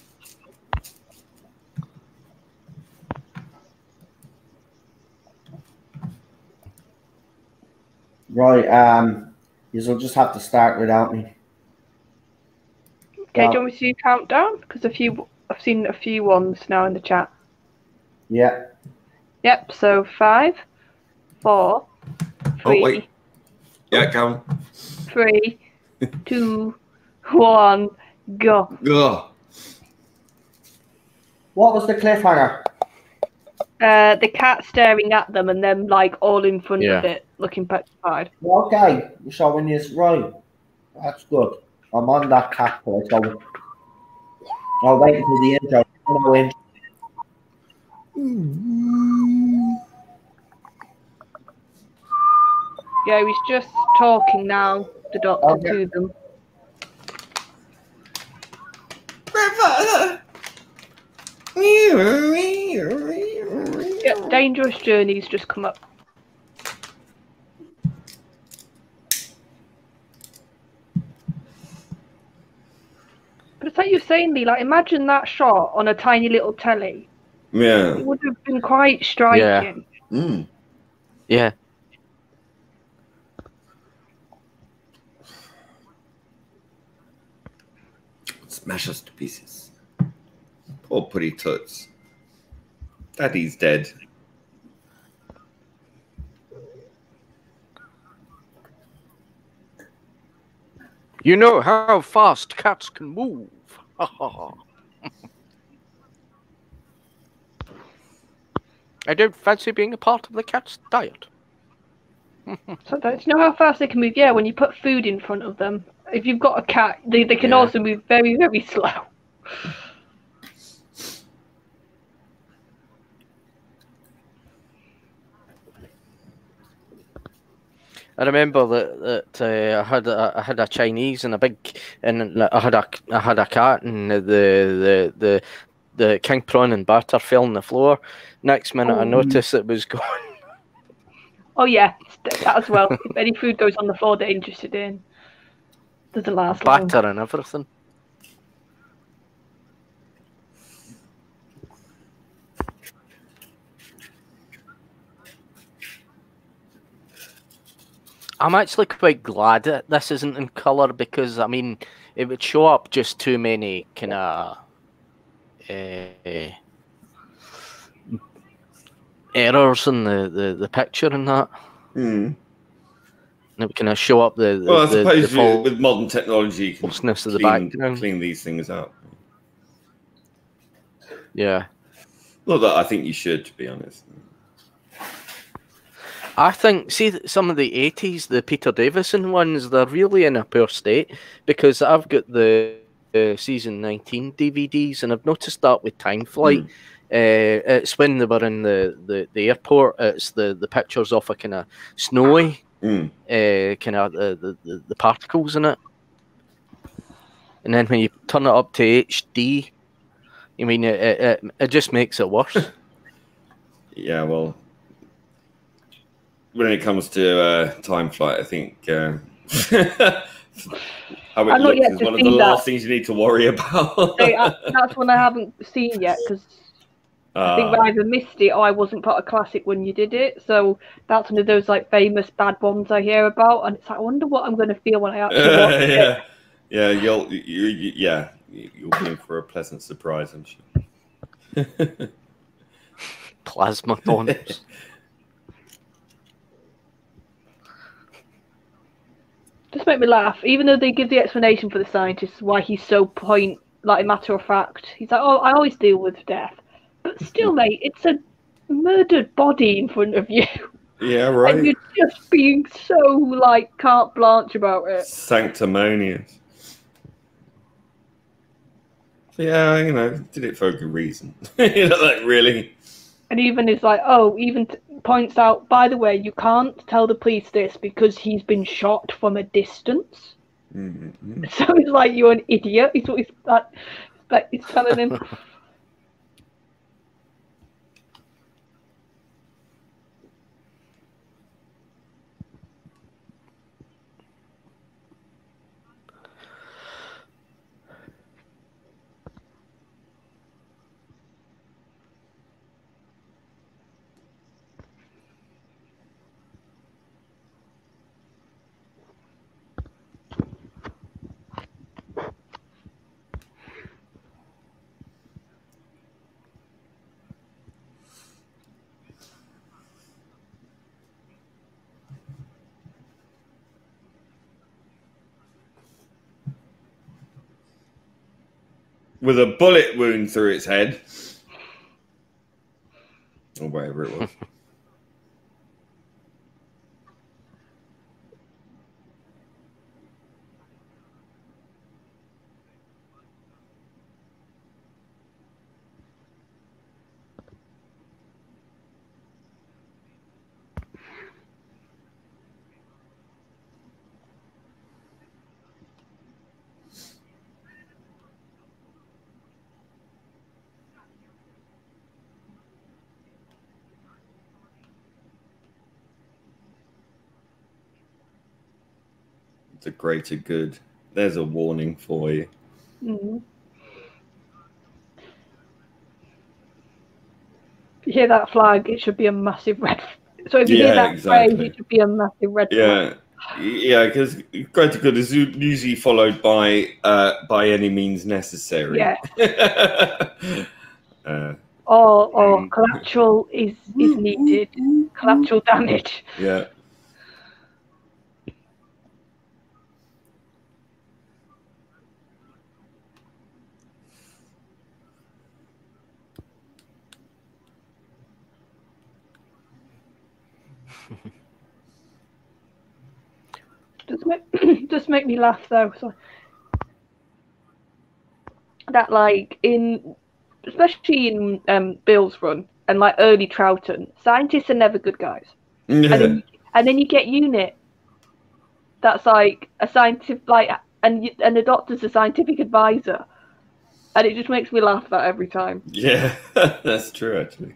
Right, um, you'll just have to start without me. Okay, Well- do you want me to do countdown? Because if few, I've seen a few ones now in the chat. Yeah. Yep. So five, four, three, Oh, wait. Yeah, come. three, two, one, go. Ugh. What was the cliffhanger? Uh, the cat staring at them and them like all in front of it, looking petrified. Okay, so when you right, that's good. I'm on that cat boy, so I'll wait until the intro. No intro. Yeah, he's just talking now, the doctor Okay. to them. Grandfather. Yeah, dangerous journeys just come up. But like you're saying, Lee, like imagine that shot on a tiny little telly. Yeah. It would have been quite striking. Mm. Yeah. Smash us to pieces. Poor pretty toots. Daddy's dead. You know how fast cats can move. I don't fancy being a part of the cat's diet. So don't you know how fast they can move? Yeah, when you put food in front of them. If you've got a cat, they, they can Yeah. also move very, very slow. I remember that that uh, I had a, I had a Chinese and a big and I had a I had a cat and the the the the king prawn and batter fell on the floor. Next minute, I Oh. noticed it was gone. Oh yeah, that as well. if any food goes on the floor they're interested in, doesn't last long. batter and everything. I'm actually quite glad that this isn't in colour because I mean it would show up just too many kind of uh, errors in the, the, the picture and that. Mm. And it would kind of show up the, the, Well, I the, the suppose you- with modern technology, you can falseness of the clean, background. clean these things up. yeah. Not that I think you should, to be honest. I think, see, some of the 80s, the Peter Davison ones, they're really in a poor state because I've got the uh, season 19 DVDs and I've noticed that with Time Flight. Uh, it's when they were in the, the, the airport, it's the, the pictures of a kind of snowy, Mm. uh, kind of the, the, the, the particles in it. And then when you turn it up to HD, I mean, it, it, it just makes it worse. Yeah, well, when it comes to uh, time flight, I think uh, how it I've looks is one of the that. last things you need to worry about. So, uh, that's one I haven't seen yet because I think Ah, I either missed it or I wasn't part of classic when you did it. So that's one of those like famous bad ones I hear about, and it's like I wonder what I'm going to feel when I actually watch it. yeah, yeah, you'll, you, you, yeah, you'll be in for a pleasant surprise, I'm sure. Plasma thorns. Just make me laugh, even though they give the explanation for the scientists why he's so point like a matter of fact. He's like, oh, I always deal with death, but still, mate, it's a murdered body in front of you, yeah, right. and you're just being so like carte blanche about it. Sanctimonious. Yeah, you know, did it for a good reason. you know, like really. And even is like, oh, even t- points out, by the way, you can't tell the police this because he's been shot from a distance. Mm-hmm. So it's like you're an idiot. He's what like, like he's telling him. With a bullet wound through its head. Or whatever it was. greater good. There's a warning for you. Mhm. If you hear that flag, it should be a massive red. So if you Yeah, hear that exactly. phrase, it should be a massive red flag. Yeah, yeah, because greater good is usually followed by uh, by any means necessary. Yeah. uh, Or or collateral is is needed. Collateral damage. yeah. Does make does make me laugh though. So that like in especially in um, Bill's run and like early Troughton, scientists are never good guys. And then, and then you get unit. That's like a scientific like and you, and the doctor's a scientific advisor, and it just makes me laugh that every time. yeah, that's true actually.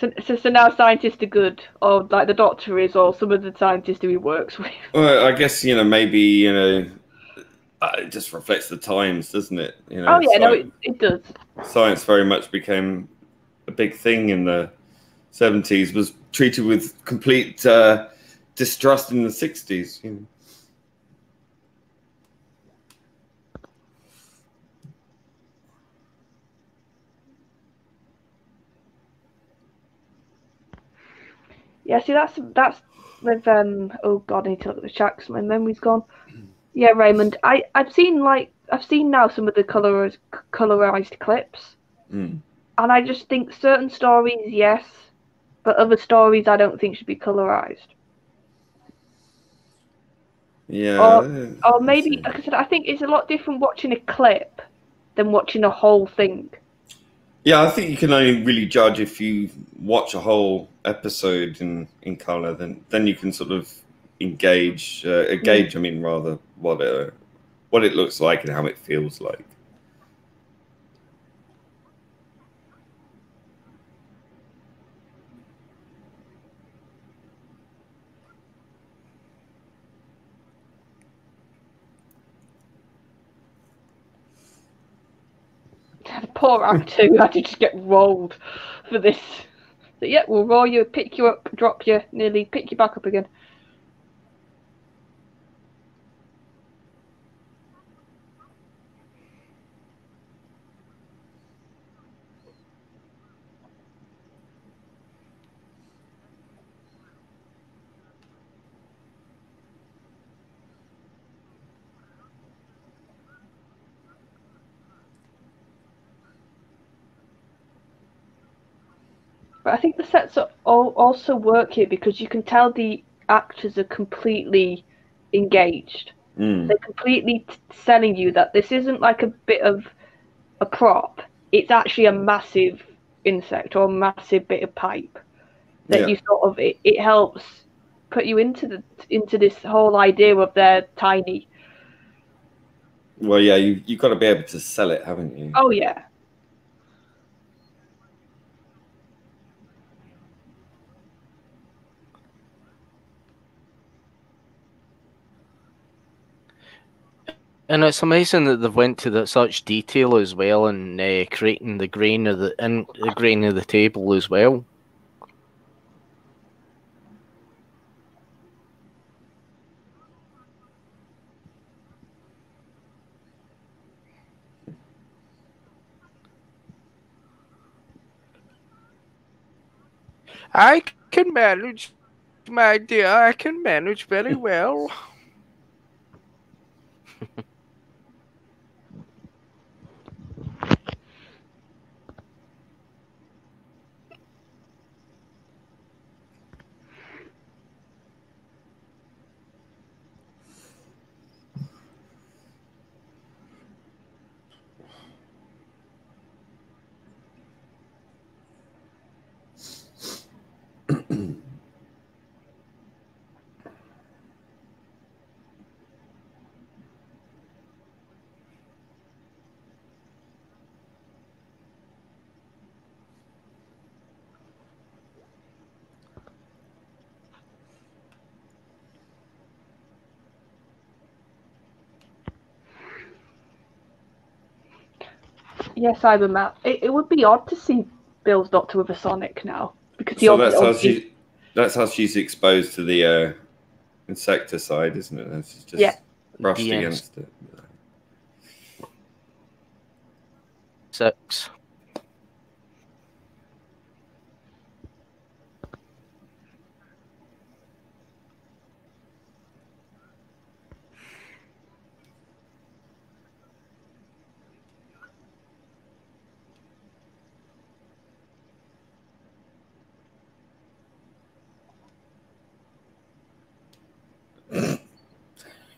So, so, so now scientists are good, or like the doctor is, or some of the scientists who he works with. Well, I guess you know maybe you know uh, it just reflects the times, doesn't it? You know, Oh yeah, no, it, it does. science very much became a big thing in the 70s was treated with complete uh, distrust in the 60s you know. Yeah, see, that's that's with um. Oh God, I need to look at the chat 'cause my memory's gone. Yeah, Raymond, I I've seen like I've seen now some of the colorized colorized clips, Mm. and I just think certain stories, yes, but other stories I don't think should be colorized. yeah Or- Or maybe, like I said, I think it's a lot different watching a clip than watching a whole thing. Yeah i think you can only really judge if you watch a whole episode in in color then then you can sort of engage uh, engage i mean rather what it what it looks like and how it feels like Poor Act Two had to just get rolled for this. So yeah, we'll roll you, pick you up, drop you, nearly pick you back up again. But I think the sets are all also work here because you can tell the actors are completely engaged. Mm. They're completely t- selling you that this isn't like a bit of a prop. It's actually a massive insect or a massive bit of pipe that Yeah. you sort of it, it helps put you into the into this whole idea of they're tiny. Well, yeah, you you got to be able to sell it, haven't you? Oh yeah. And it's amazing that they've went to the, such detail as well in uh, creating the grain of the and the grain of the table as well. I can manage, my dear. I can manage very well. Yeah, Cyberman. It, it would be odd to see Bill's Doctor with a Sonic now because he So that's how she that's how she's exposed to the uh, insecticide, isn't it? And She's just Yeah. brushed Yes. against it. Six.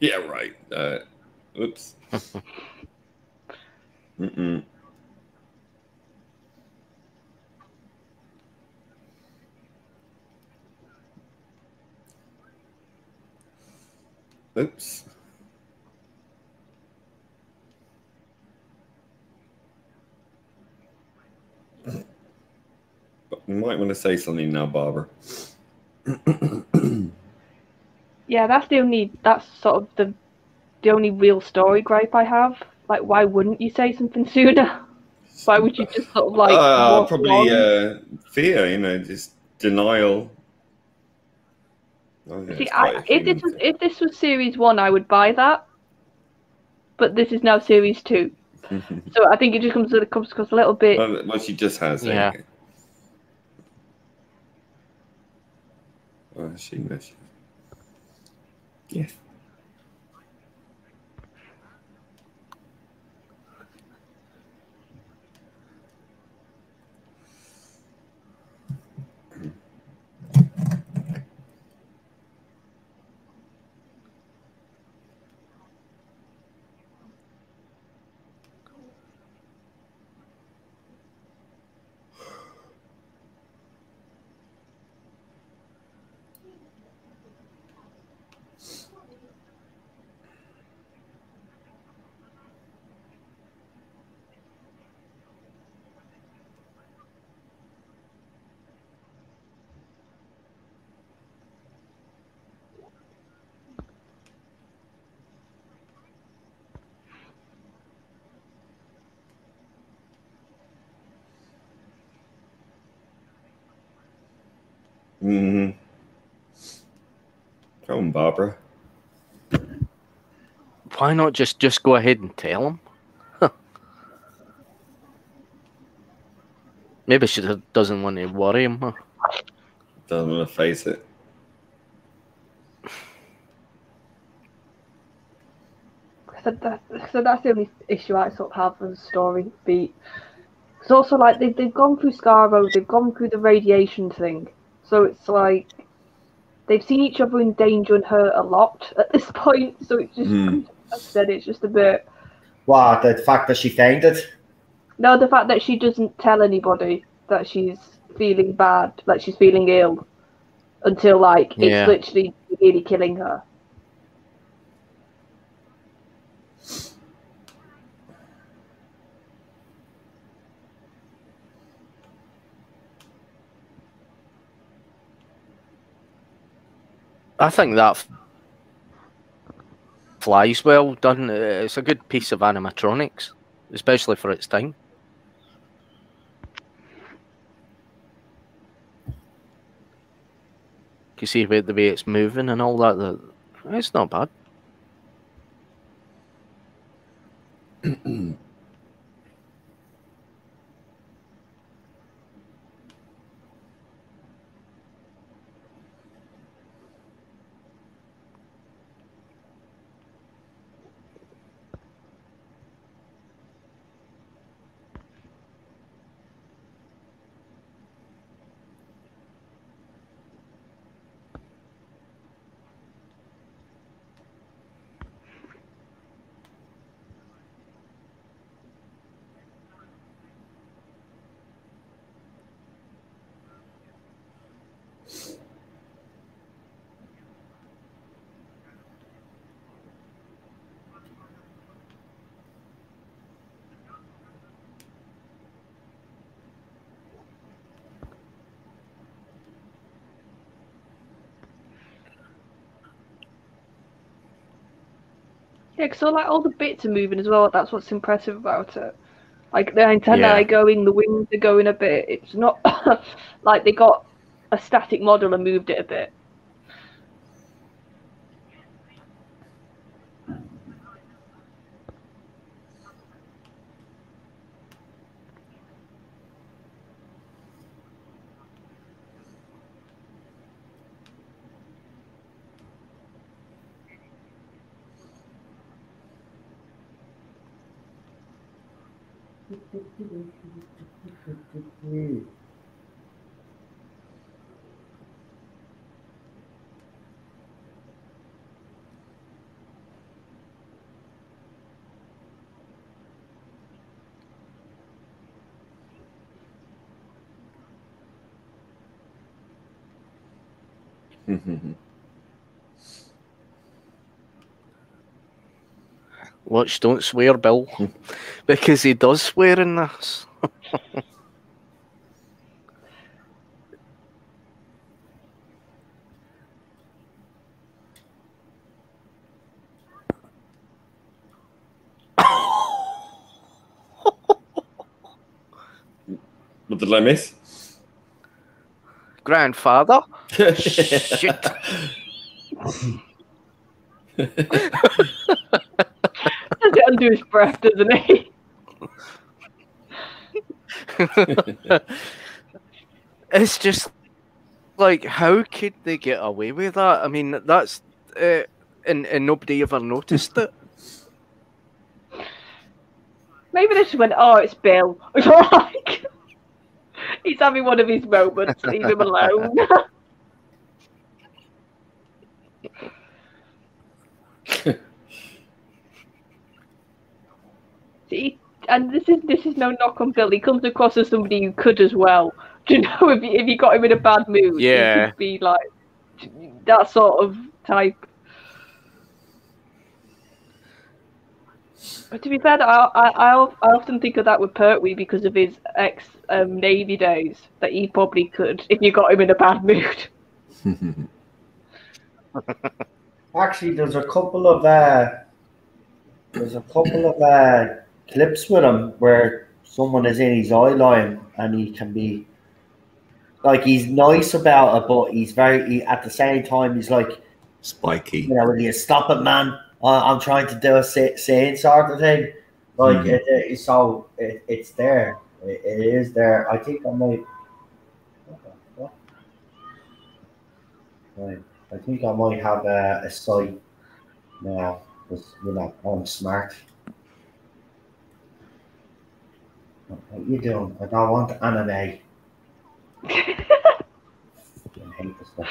Yeah, right. Uh, oops. Mm-mm. Oops. But you might want to say something now, Barbara. Yeah, that's the only that's sort of the the only real story gripe I have. Like, why wouldn't you say something sooner? Why would you just sort of like uh, probably uh, fear, you know, just denial. Oh, yeah, See, it's quite I, a if this was if this was series one, I would buy that. But this is now series two, so I think it just comes to the comes across a little bit. well, well, she just has. Yeah. Yeah. Oh, she knows. Yes. Hmm Come on, Barbara. Why not just just go ahead and tell him? Maybe she doesn't want to worry him. Huh? Doesn't want to face it. So, that, so that's the only issue I sort of have with the story beat. It's also like they've they've gone through Skaro, they've gone through the radiation thing, so it's like they've seen each other in danger and hurt a lot at this point. So it's just, hmm. like I said, it's just a bit. What the fact that she fainted? No, the fact that she doesn't tell anybody that she's feeling bad, like she's feeling ill, until like Yeah. it's literally really killing her. I think that flies well done. It's a good piece of animatronics, especially for its time. You see the the way it's moving and all that. that it's not bad. Yeah, because like all the bits are moving as well. That's what's impressive about it. Like the antennae Yeah. are going, the wings are going a bit. It's not like they got a static model and moved it a bit. Watch, don't swear, Bill, because he does swear in this. What did I miss? Grandfather. Shit. His breath, doesn't he? it's just like how could they get away with that? I mean, that's uh, and and nobody ever noticed it. Maybe they just went, "Oh, it's Bill." It's like he's having one of his moments. Leave him alone. See, and this is this is no knock on Bill. He comes across as somebody who could as well. Do you know if you, if you got him in a bad mood, he Yeah. could be like that sort of type. But to be fair, I, I, I I often think of that with Pertwee because of his ex um, Navy days. That he probably could if you got him in a bad mood. Actually, there's a couple of uh, there's a couple of uh, clips with him where someone is in his eye line and he can be like he's nice about it, but he's very he, at the same time he's like Spiky. you know, will you stop it, man? I'm trying to do a sa- saying sort of thing. Like Mhm. it, it, so it, it's there. It, it is there. I think I might. What the fuck? Right. I think I might have a, a site now. Because you know I'm smart. What what you doing? I don't want anime. Fucking hate this stuff.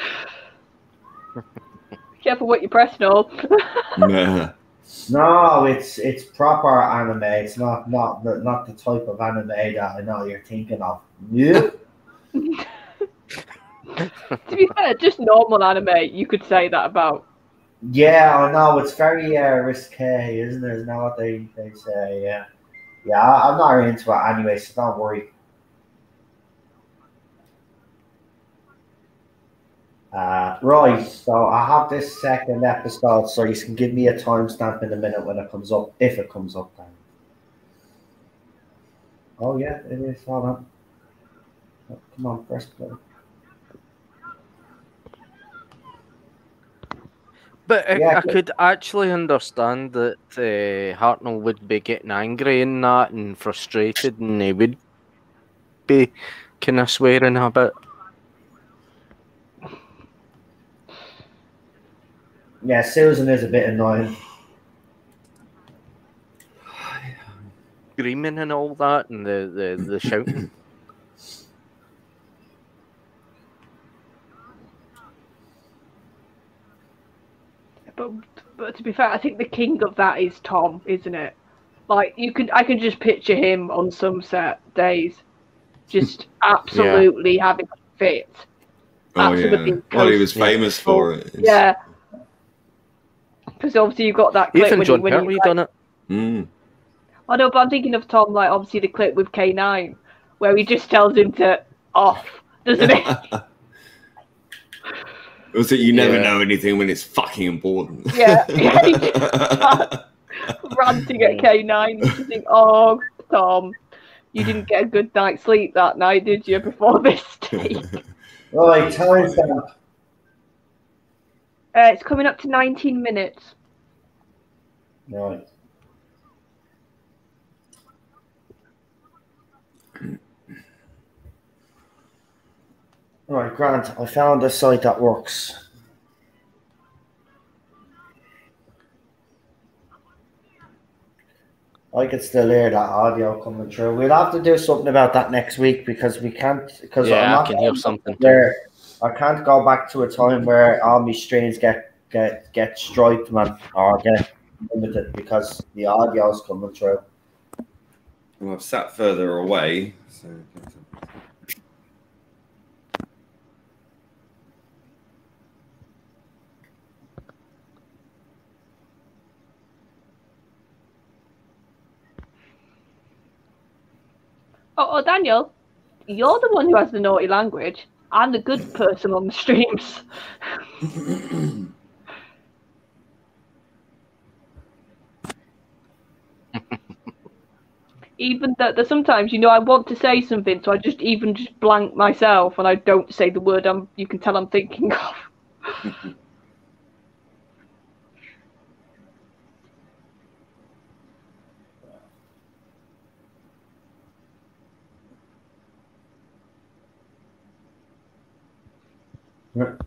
Careful what you press, Noel. Nah. No, it's it's proper anime. It's not not the, not the type of anime that I know you're thinking of. Yeah. To be fair, just normal anime, you could say that about. Yeah, I know. It's very uh, risque, isn't it? Isn't that what they, they say? Yeah. Yeah, I'm not into it anyway, so don't worry. Uh, right, so I have this second episode, so you can give me a timestamp in a minute when it comes up, if it comes up. Then. Oh yeah, it is. Hold on. Oh, Come on, press play. But I, Yeah, I could actually understand that uh, Hartnell would be getting angry in that and frustrated, and he would be kind of swearing a bit. Yeah, Susan is a bit annoying. screaming and all that, and the, the, the shouting. But but to be fair, I think the king of that is Tom, isn't it? Like you could, I can just picture him on some set days, just absolutely having a fit. Oh yeah. Absolutely Well, he was Yeah. famous for it. It's- Yeah. Because obviously you've got that clip Even when, John he, when Pertwee he, done it. Mm. I know, but I'm thinking of Tom, like obviously the clip with K9, where he just tells him to off, doesn't he? Was that you never Yeah. know anything when it's fucking important? Yeah. Ranting at K9, you think, oh, Tom, you didn't get a good night's sleep that night, did you, before this tape? Right, timestamp. Uh, it's coming up to 19 minutes. Right. Right, Grant, I found a site that works. I can still hear that audio coming through. We'll have to do something about that next week because we can't. Because I'm Yeah, I can hear something. where I can't go back to a time where all my streams get get get striped, man, or get limited because the audio's coming through. well, I've sat further away. So. Oh, oh, Daniel, you're the one who has the naughty language. I'm the good person on the streams. even that that sometimes you know I want to say something, so I just even just blank myself and I don't say the word I'm. You can tell I'm thinking of. There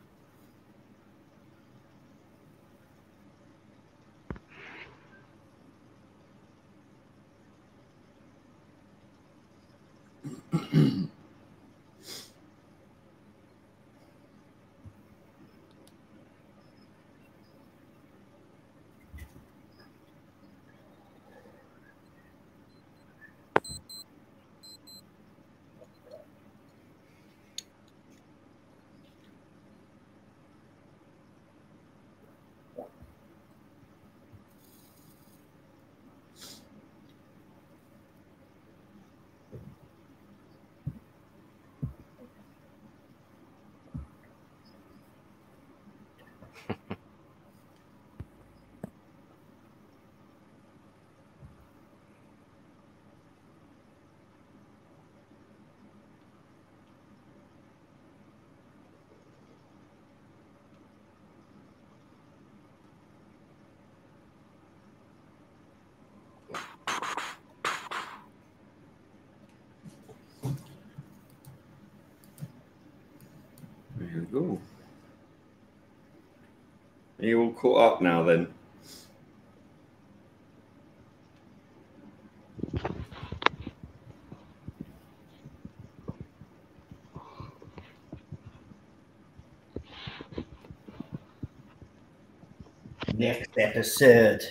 go. Are you all caught up now then? Next episode.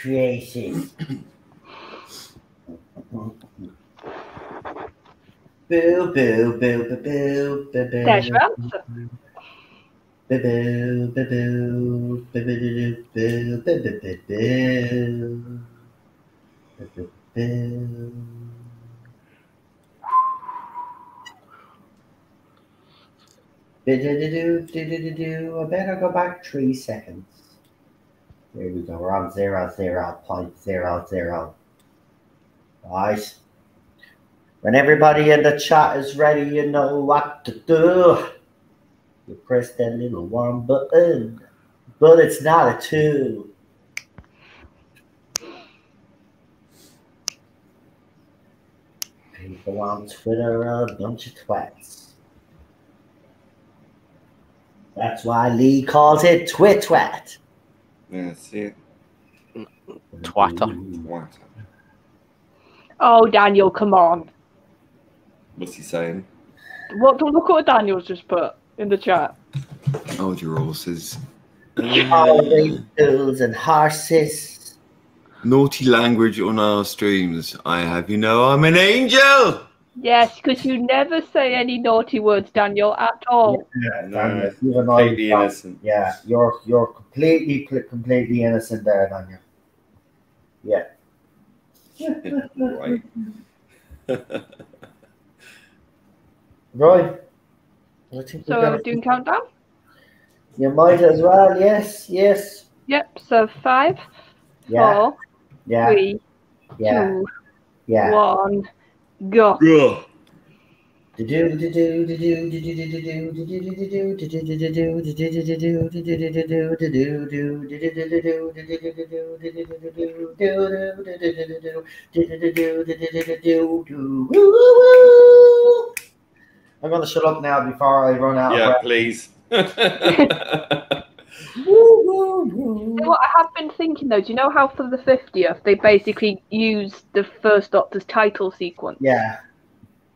created. Boo, boo, boo, boo, boo, boo, boo. That's right. I better go back three seconds. There we go. We're on zero, zero, point zero, zero. Nice. When everybody in the chat is ready, you know what to do. You press that little one button, but it's not a two. People on Twitter are a bunch of twats. That's why Lee calls it twit twat. Yeah, see it. Twatter. What? Oh, Daniel, come on. What's he saying? What? Look what Daniel's just put in the chat. Hold your horses. Always fools and horses. Naughty language on our streams. I have you know I'm an angel. Yes, because you never say any naughty words, Daniel, at all. Yeah, No, Daniel, you're I- Completely innocent. Yeah, you're you're completely completely innocent there, Daniel. Yeah. right. Right. So we're are gonna- we doing countdown? You might as well. Yes. Yes. Yep. So five, Yeah. four, Yeah. three, Yeah. two, Yeah. one, go. Ugh. I'm gonna shut up now before I run out Yeah, of please. What I have been thinking though, do you know how for the 50th they basically used the first Doctor's title sequence? Yeah,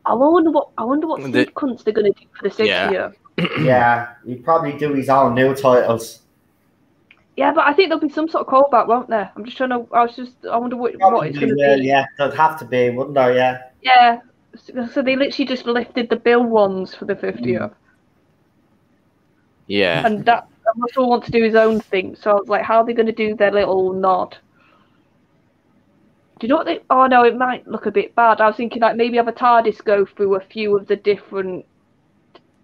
I wonder what I wonder what The- sequence they're going to do for the 60th. Yeah. Yeah. yeah. He'd probably do his own new titles. Yeah, but I think there'll be some sort of callback, won't there? I'm just trying to. I was just. I wonder what, what it's going to will, be. yeah. There'd have to be, wouldn't there? Yeah. Yeah. So so they literally just lifted the bill ones for the 50th, mm. Yeah. and that Russell wants to do his own thing. So I was like, how are they going to do their little nod? Do you know what they? Oh no, it might look a bit bad. I was thinking like maybe have a TARDIS go through a few of the different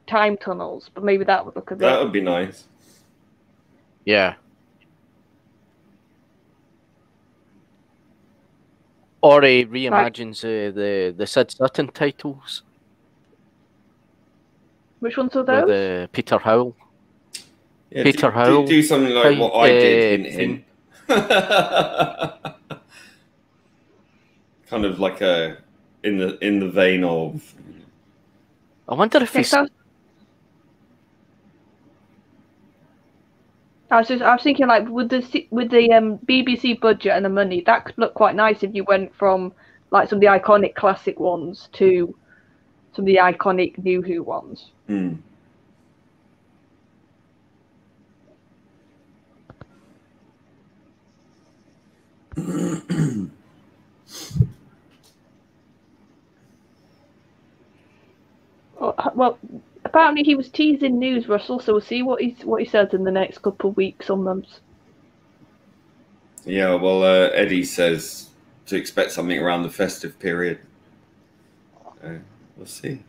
time tunnels, but maybe that would look a bit. That would be nice. Yeah. Or he reimagines uh, the the Sid Sutton titles Which ones are with those? uh, Peter Howell. Yeah, Peter do, Howell. Do, do something like Hey, what I did. in Hint, hint. kind of like a in the in the vein of I wonder if Yeah, he's. so I was- just, I was thinking like with the with the um, BBC budget and the money, that could look quite nice if you went from like some of the iconic classic ones to some of the iconic New Who ones. Oh, Well, apparently he was teasing news, Russell. So we'll see what he's what he says in the next couple of weeks or months. Yeah, well, uh, Eddie says to expect something around the festive period. Uh, we'll see.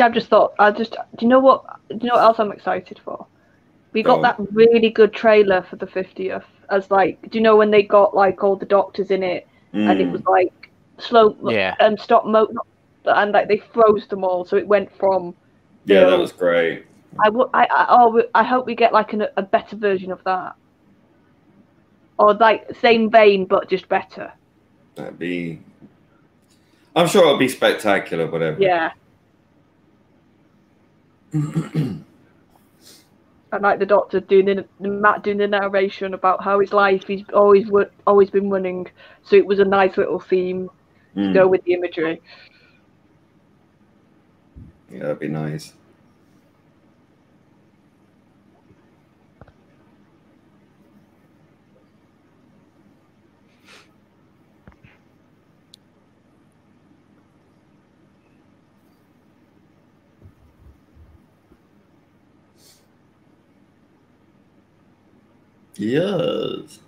I've just thought. I just. Do you know what? Do you know what else I'm excited for? We got Go that really good trailer for the 50th. As like, do you know when they got like all the doctors in it, and it Mm. was like slow Yeah. um stop mo, and like they froze them all, so it went from. Yeah, that was great. I would. I. I, oh, I hope we get like an, a better version of that. Or like same vein but just better. That'd be. I'm sure it'll be spectacular. Whatever. Yeah. And like the doctor doing the, Matt doing the narration about how his life he's always always been running. So it was a nice little theme to Mm. go with the imagery. Yeah, that'd be nice. Yes.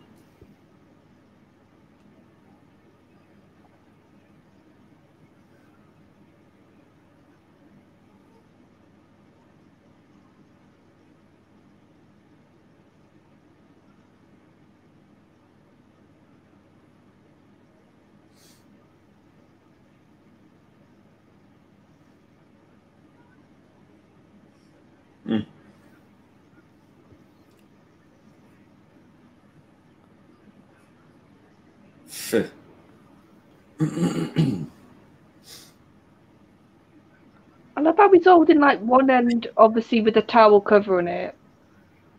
I love how he's holding like one end, obviously with a towel covering it.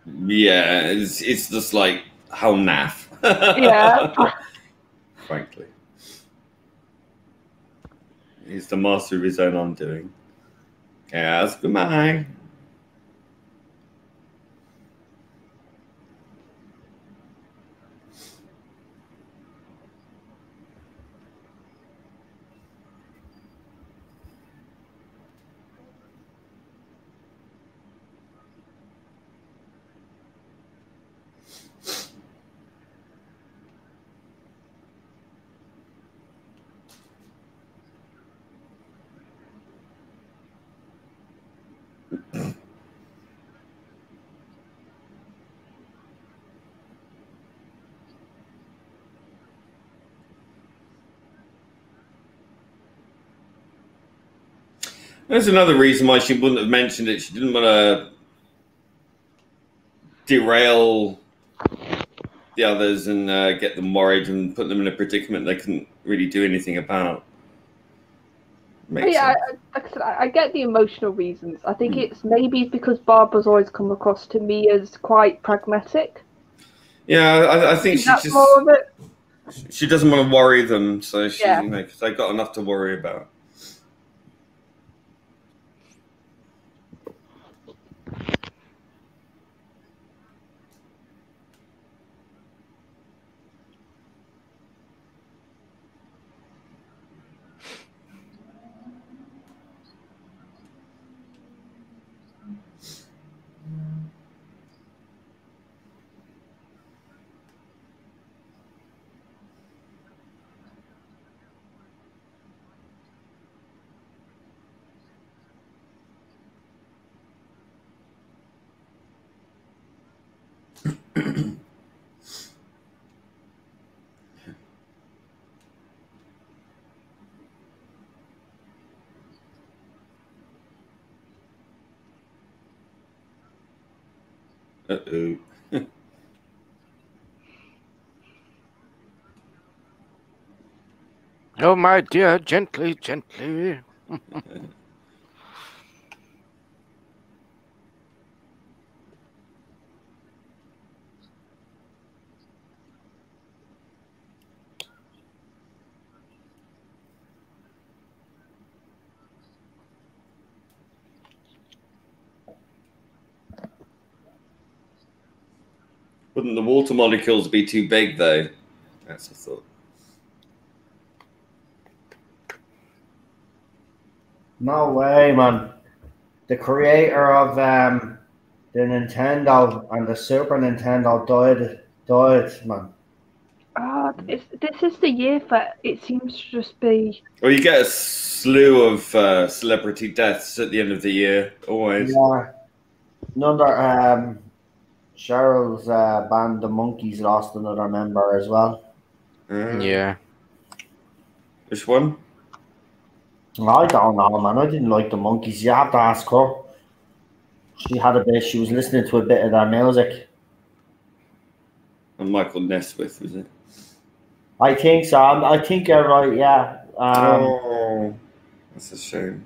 Yeah, it's it's just like how naff. Yeah. Frankly. He's the master of his own undoing. Yes, goodbye. There's another reason why she wouldn't have mentioned it. She didn't want to derail the others and uh, get them worried and put them in a predicament they couldn't really do anything about. Makes yeah, I. I, I get the emotional reasons. I think it's maybe because Barbara's always come across to me as quite pragmatic. Yeah, I, I think Is she just more of it? she doesn't want to worry them, so she Yeah. you know, they got enough to worry about. Oh. Oh, my dear, gently, gently. Wouldn't the water molecules be too big though? That's a thought. No way, man. The creator of um, the Nintendo and the Super Nintendo died, died, man. Ah, it's, this is the year for it seems to just be. Well, you get a slew of uh, celebrity deaths at the end of the year, always. Yeah. Another um, Cheryl's uh, band, the Monkees, lost another member as well. Uh, Yeah. Which one? I don't know, man. I didn't like the Monkees. You have to ask her. She had a bit. She was listening to a bit of their music. And Michael Nesmith, was it? I think so. I'm- I think you're right. Yeah. Um, oh, that's a shame.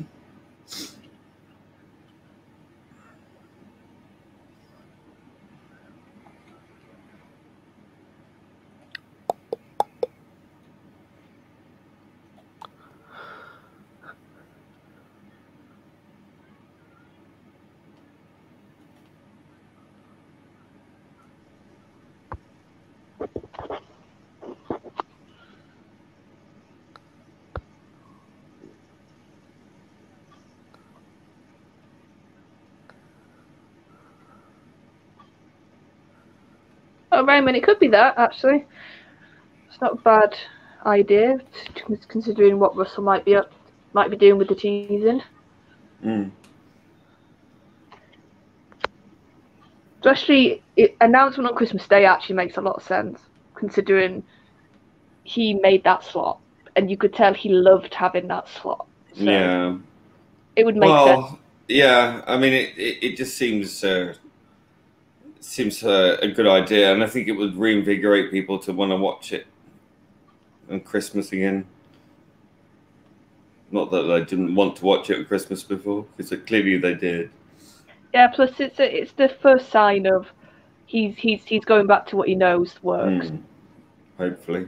Oh, Raymond, it could be that actually. It's not a bad idea, considering what Russell might be up, might be doing with the teasing. Mm. Especially, it, announcement on Christmas Day actually makes a lot of sense, considering he made that slot, and you could tell he loved having that slot. So Yeah. it would make sense. Well, yeah. I mean, it, it, it just seems uh, seems uh, a good idea, and I think it would reinvigorate people to want to watch it on Christmas again. Not that they didn't want to watch it on Christmas before, because clearly they did. Yeah, plus it's a, it's the first sign of he's he's he's going back to what he knows works. Mm. Hopefully.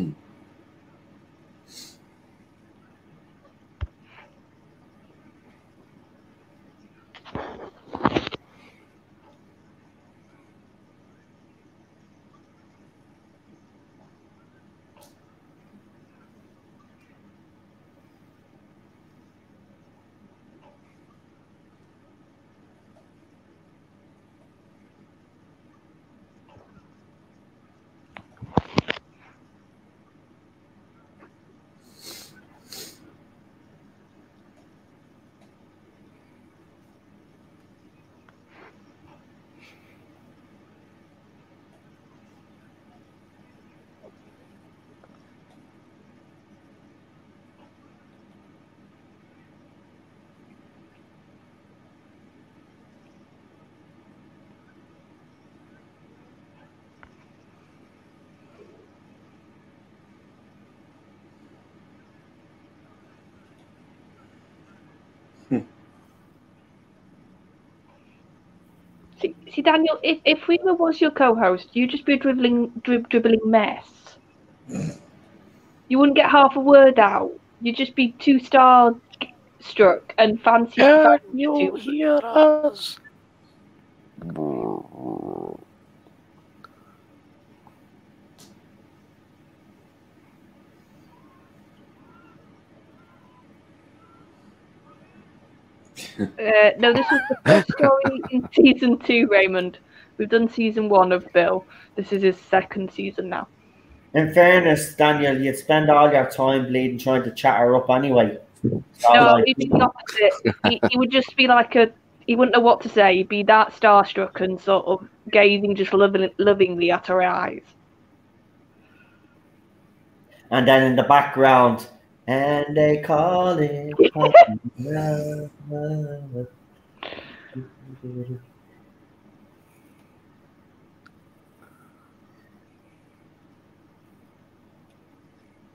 See, Daniel, if if Rima was your co-host, you'd just be a dribbling drib, dribbling mess. You wouldn't get half a word out. You'd just be two star struck and fancy. Can you hear us? Uh, no, this was the first story in season two, Raymond. We've done season one of Bill. This is his second season now. In fairness, Daniel, you'd spend all your time bleeding trying to chat her up anyway. So, No, like, he'd be the opposite. he, he would just be like a. He wouldn't know what to say. He'd be that starstruck and sort of gazing just loving, lovingly at her eyes. and then in the background, and they call it.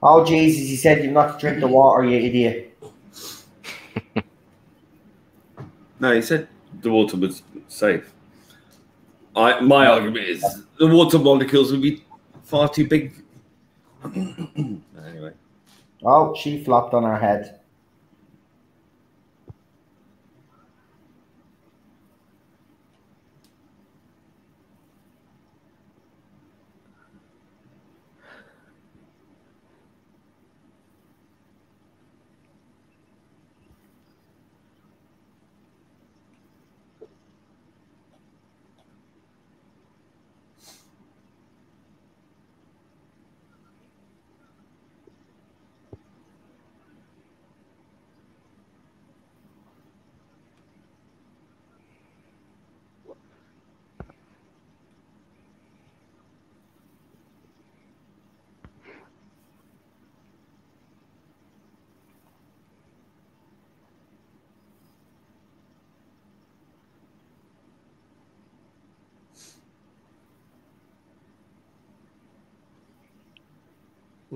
Oh Jesus! He said you've not to drink the water, you idiot. No, he said the water was safe. I my argument is the water molecules would be far too big. anyway, Oh, she flopped on her head.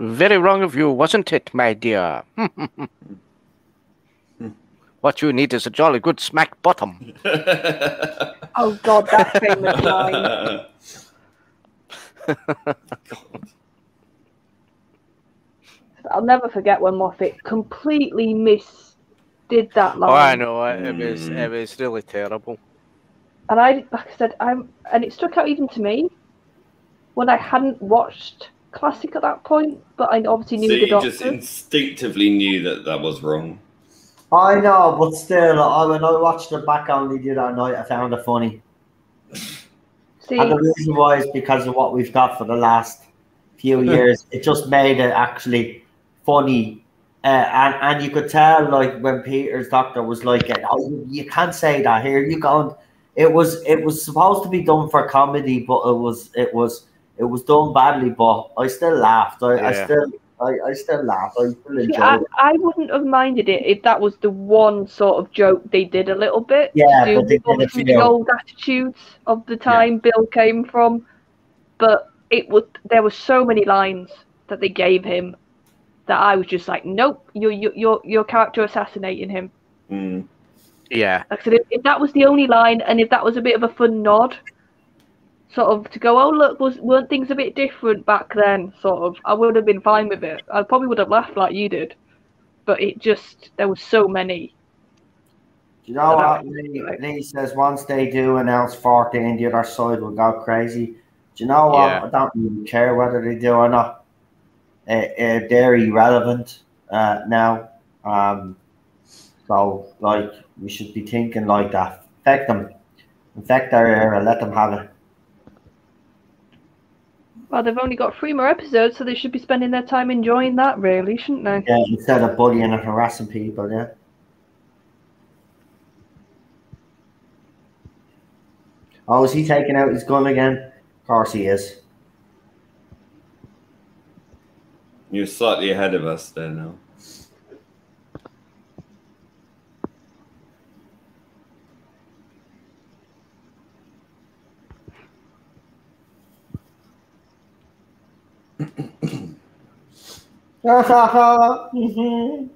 Very wrong of you, wasn't it, my dear? what you need is a jolly good smack bottom. Oh God, that famous line. I'll never forget when Moffat completely misdid that line. Oh, I know it, it was Mm. it was really terrible. And I, like I said, I'm, and it stuck out even to me when I hadn't watched classic at that point, but I obviously knew so the you doctor. just instinctively knew that that was wrong. I know, but still, I, when I watched it back only the other night, I found it funny. See, And the reason why is because of what we've got for the last few years. It just made it actually funny. Uh, and, and you could tell, like, when Peter's doctor was like, oh, you- you can't say that here. You go, it was it was supposed to be done for comedy, but it was it was it was done badly. But I still laughed. I, I still I, I still laughed. I still see, enjoyed I, it. I wouldn't have minded it if that was the one sort of joke they did a little bit. Yeah, to but they do did a obviously few. the old attitudes of the time Bill came from, but it was there were so many lines that they gave him that I was just like, nope, you're you're you're, you're character assassinating him. Mm. Yeah, Like I said, if, if that was the only line, and if that was a bit of a fun nod, sort of to go, oh look, was weren't things a bit different back then? Sort of, I would have been fine with it. I probably would have laughed like you did, but it just there was so many. Do you know But, what? Lee, Lee says once they do announce 14, the other side will go crazy. Do you know what? Yeah. I don't really care whether they do or not. Uh, uh, they're irrelevant uh, now. Um, so, like, we should be thinking like that. Infect them. Infect their era. Let them have it. Well, they've only got three more episodes, so they should be spending their time enjoying that, really, shouldn't they? Yeah, instead of bullying and harassing people, yeah. Oh, is he taking out his gun again? Of course he is. You're slightly ahead of us there now. Mm-hmm.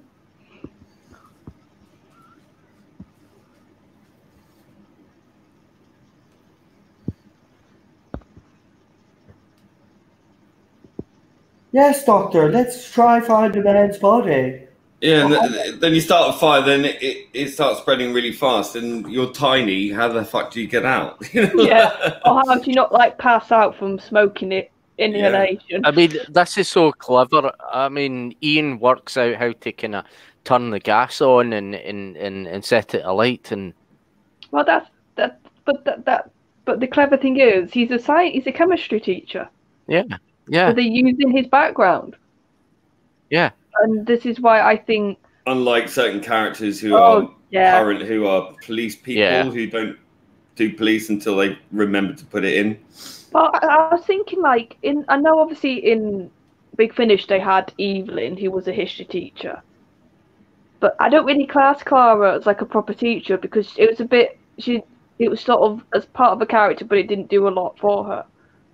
Yes, doctor. Let's try find the man's body. Yeah, and th- then you start a fire, then it, it, it starts spreading really fast, and you're tiny. How the fuck do you get out? Yeah. Or how do you not like pass out from smoking it inhalation? I mean this is so clever. I mean Ian works out how to kind of turn the gas on and, and, and, and set it alight, and Well, that's that. But that that. But the clever thing is, he's a science. He's a chemistry teacher. yeah, So yeah, they're using his background, yeah. and this is why I think. Unlike certain characters who Oh, are yeah. current, who are police people Yeah. who don't do police until they remember to put it in. Well, I, I was thinking like in. I know obviously in Big Finish they had Evelyn, who was a history teacher, but I don't really class Clara as like a proper teacher because it was a bit. She it was sort of as part of a character, but it didn't do a lot for her.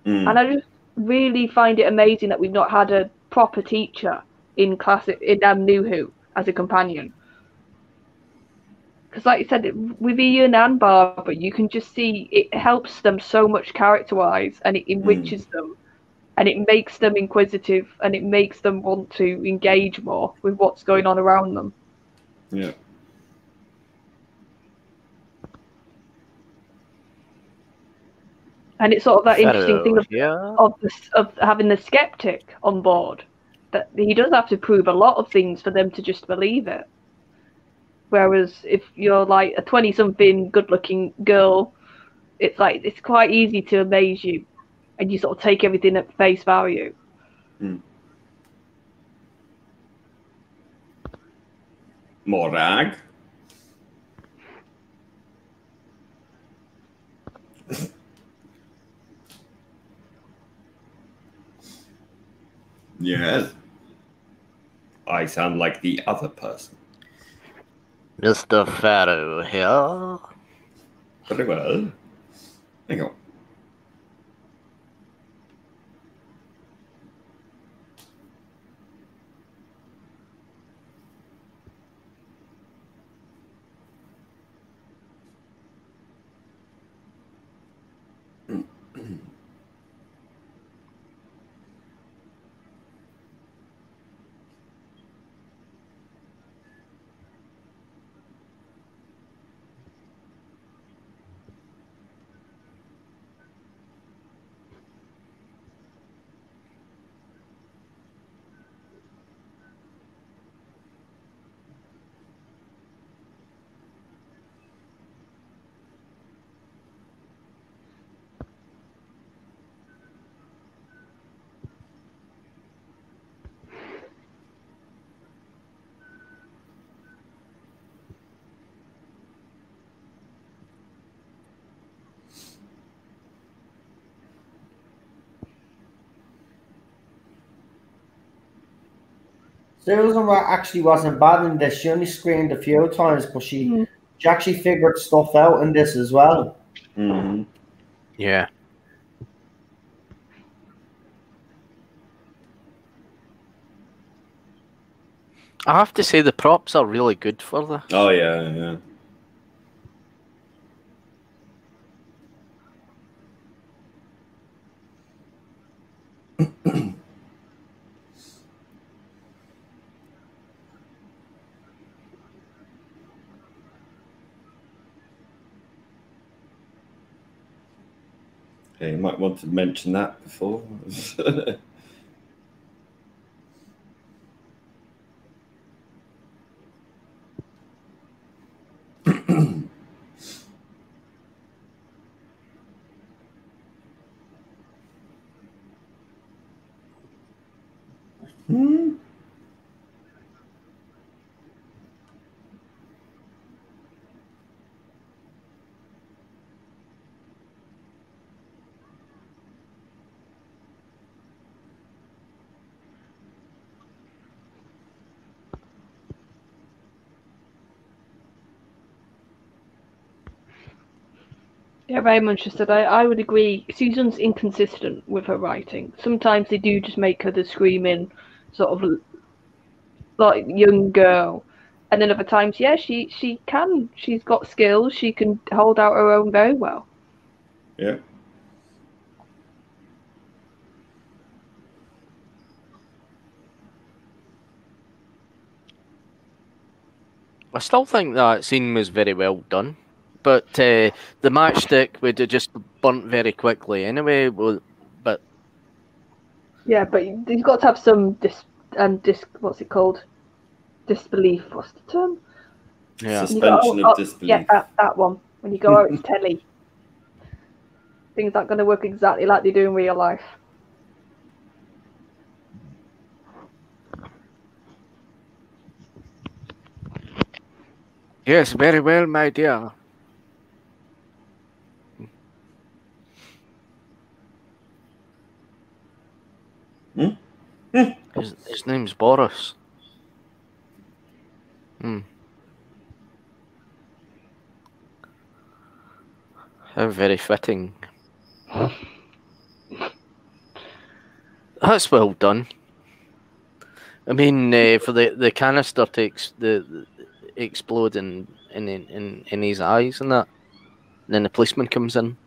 Mm. And I just really find it amazing that we've not had a proper teacher in classic in um, New Who as a companion. Because, like you said, with Ian and Barbara, you can just see it helps them so much character-wise, and it enriches hmm. them, and it makes them inquisitive, and it makes them want to engage more with what's going on around them. Yeah. And it's sort of that interesting thing of yeah. of the, of having the skeptic on board that he does have to prove a lot of things for them to just believe it whereas if you're like a 20 something good looking girl it's like it's quite easy to amaze you and you sort of take everything at face value hmm. Morag. yes. I sound like the other person. Mr. Farrow here. Very well. Hang on. Susan wa- actually wasn't bad in this. She only screamed a few times, but she Mm. she actually figured stuff out in this as well. Mhm. Yeah. I have to say the props are really good for this. Oh yeah, yeah. Yeah, you might want to mention that before. Hmm. Yeah, very much just that. I, I would agree. Susan's inconsistent with her writing. Sometimes they do just make her the screaming, sort of like young girl, and then other times, yeah, she she can. She's got skills. She can hold out her own very well. Yeah. I still think that scene was very well done, but uh, the matchstick would have just burnt very quickly anyway. Well, but Yeah, but you've got to have some dis um dis what's it called? Disbelief. What's the term? yeah, When you go, Suspension oh, of oh, disbelief. Yeah, that, that one. When you go out, it's telly. Things aren't going to work exactly like they do in real life. yes, very well, my dear. Hmm? Hmm. His, his name's Boris. Hmm. How very fitting. That's well done. I mean, uh, for the, the canister to ex- the, the explode in, in in in his eyes and that, and then the policeman comes in.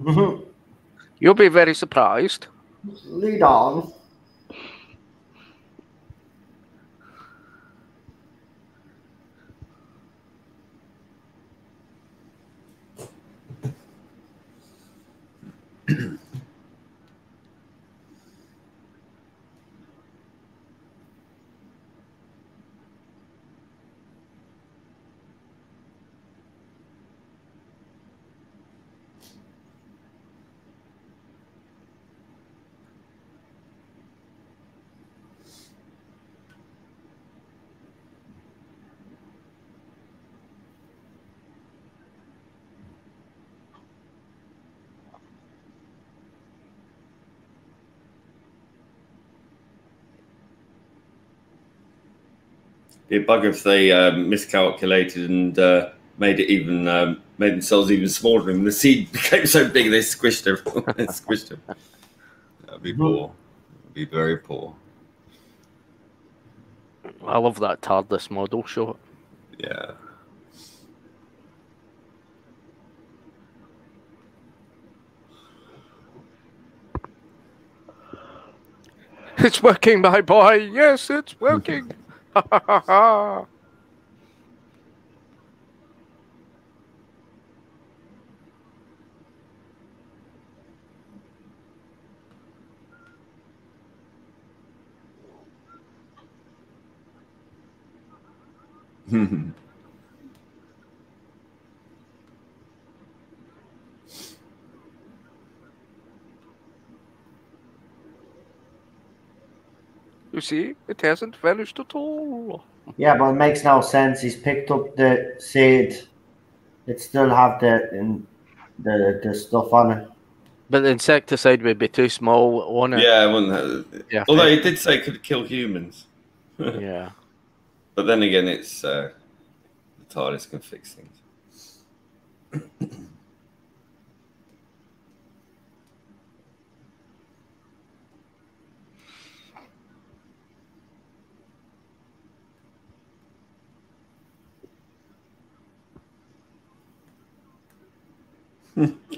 Mm-hmm. You'll be very surprised. Lead on. Be a bug if they um, miscalculated and uh, made it even um, made themselves even smaller, and the seed became so big they squished everyone. they squished him. That'd be Mhm. poor. It'd be very poor. I love that TARDIS model shot. Yeah. It's working, my boy. Yes, it's working. Ha ha ha ha. You see, it hasn't vanished at all. Yeah, but it makes no sense. He's picked up the seed. It still have the in, the the stuff on it. But the insecticide would be too small on it. yeah, I wouldn't have, Yeah. although he did say it could kill humans. yeah. But then again, it's uh, the TARDIS can fix things.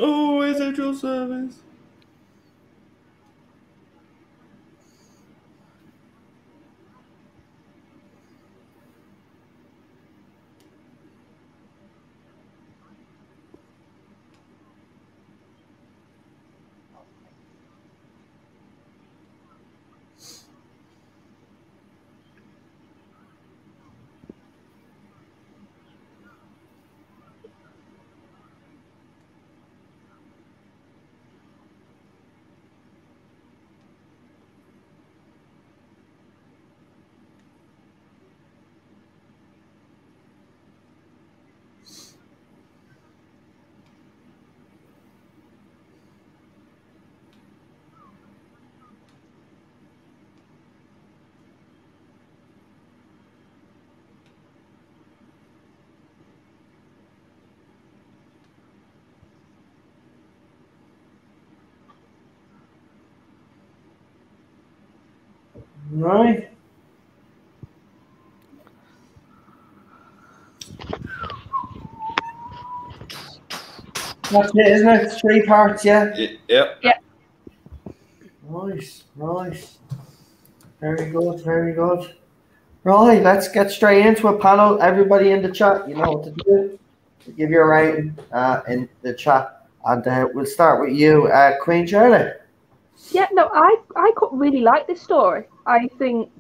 Oh, essential service. Right. That's it, isn't it? Three parts, yeah. Y- Yep. Nice, nice. Very good, very good. Right, let's get straight into it, panel. Everybody in the chat, you know what to do. Give your rating uh, in the chat, and uh, we'll start with you, uh, Queen Charlotte. Yeah, no, I I really like this story. I think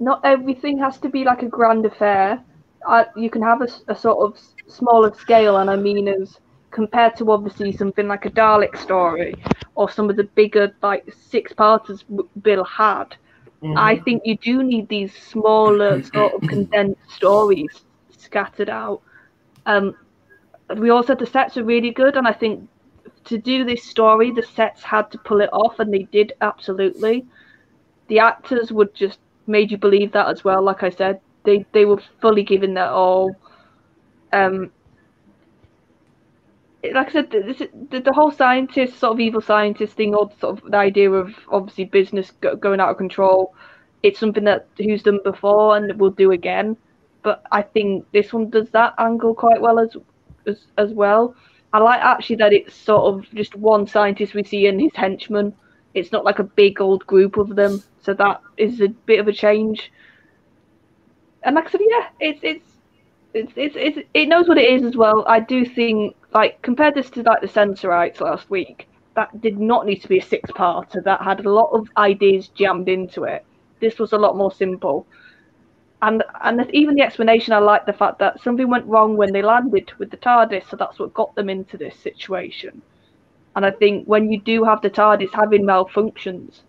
not everything has to be like a grand affair. Uh, you can have a sort of smaller scale, and I mean as compared to obviously something like a Dalek story or some of the bigger like six parters Bill had. I think you do need these smaller sort of condensed stories scattered out. Um, we also the sets are really good, and I think to do this story, the sets had to pull it off, and they did absolutely. The actors would just made you believe that as well. Like I said, they they were fully giving their all. Um, like I said, this, the, the whole scientist sort of evil scientist thing, or sort of the idea of obviously business go, going out of control. It's something that who's done before and will do again. But I think this one does that angle quite well as as as well. I like actually that it's sort of just one scientist we see and his henchmen. It's not like a big old group of them, so that is a bit of a change. And like I said, yeah, it's it's it's it's, it's it knows what it is as well. I do think like compare this to like the Sensorites last week. That did not need to be a six-parter. That had a lot of ideas jammed into it. This was a lot more simple and and even the explanation, I like the fact that something went wrong when they landed with the TARDIS, so that's what got them into this situation. And I think when you do have the TARDIS having malfunctions,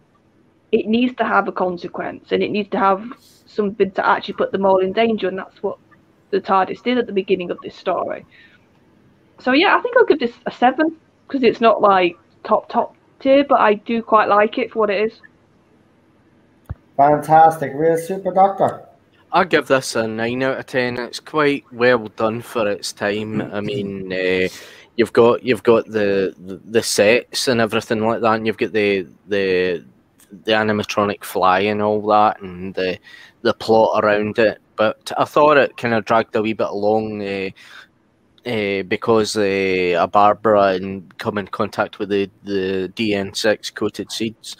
it needs to have a consequence, and it needs to have something to actually put them all in danger, and that's what the TARDIS did at the beginning of this story. So yeah, I think I'll give this a seven because it's not like top top tier, but I do quite like it for what it is. Fantastic, real super doctor. I give this a nine out of ten. It's quite well done for its time. I mean, uh, you've got you've got the, the the sets and everything like that, and you've got the the the animatronic fly and all that, and the the plot around it. But I thought it kind of dragged a wee bit along. Uh, uh, because uh, a Barbara and come in contact with the, the DN6 coated seeds.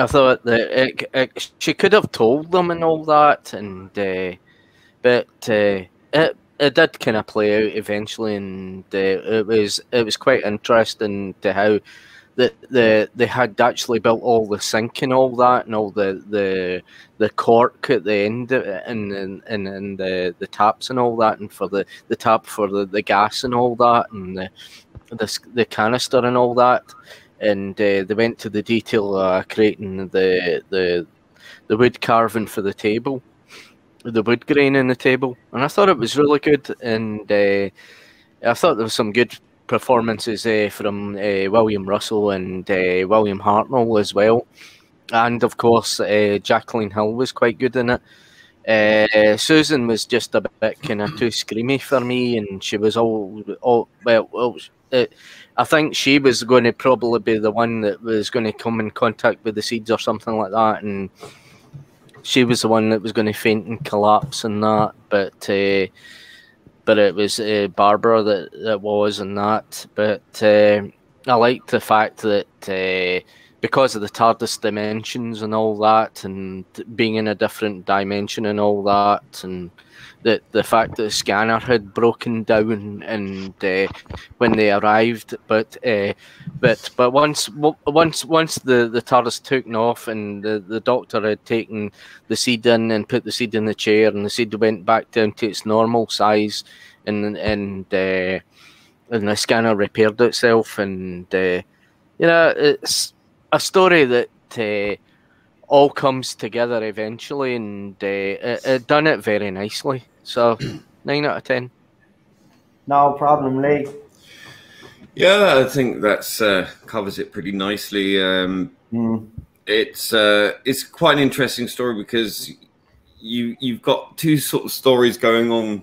I thought that it, it, she could have told them and all that, and uh, but uh, it it did kind of play out eventually, and uh, it was it was quite interesting to how that the they had actually built all the sink and all that, and all the the the cork at the end and and, and, and the the taps and all that, and for the the tap for the, the gas and all that, and the the, the canister and all that, and uh, they went to the detail uh, creating the the the wood carving for the table, the wood grain in the table, and I thought it was really good, and uh, I thought there was some good performances uh, from uh, William Russell and uh, William Hartnell as well, and of course Jacqueline Hill was quite good in it. Uh, Susan was just a bit kind of too screamy for me, and she was all, all well. well I think she was going to probably be the one that was going to come in contact with the seeds or something like that, and she was the one that was going to faint and collapse and that. But uh, but it was uh, Barbara that, that was and that. But uh, I liked the fact that uh, because of the TARDIS dimensions and all that, and being in a different dimension and all that, and the the fact that the scanner had broken down and uh, when they arrived, but uh, but but once once once the the TARDIS took off and the, the doctor had taken the seed in and put the seed in the chair and the seed went back down to its normal size, and and uh, and the scanner repaired itself, and uh, you know it's a story that uh, all comes together eventually, and uh, it, it done it very nicely. So nine out of ten. No problem, Lee. Yeah, I think that's uh, covers it pretty nicely. Um, mm. It's uh, it's quite an interesting story because you you've got two sort of stories going on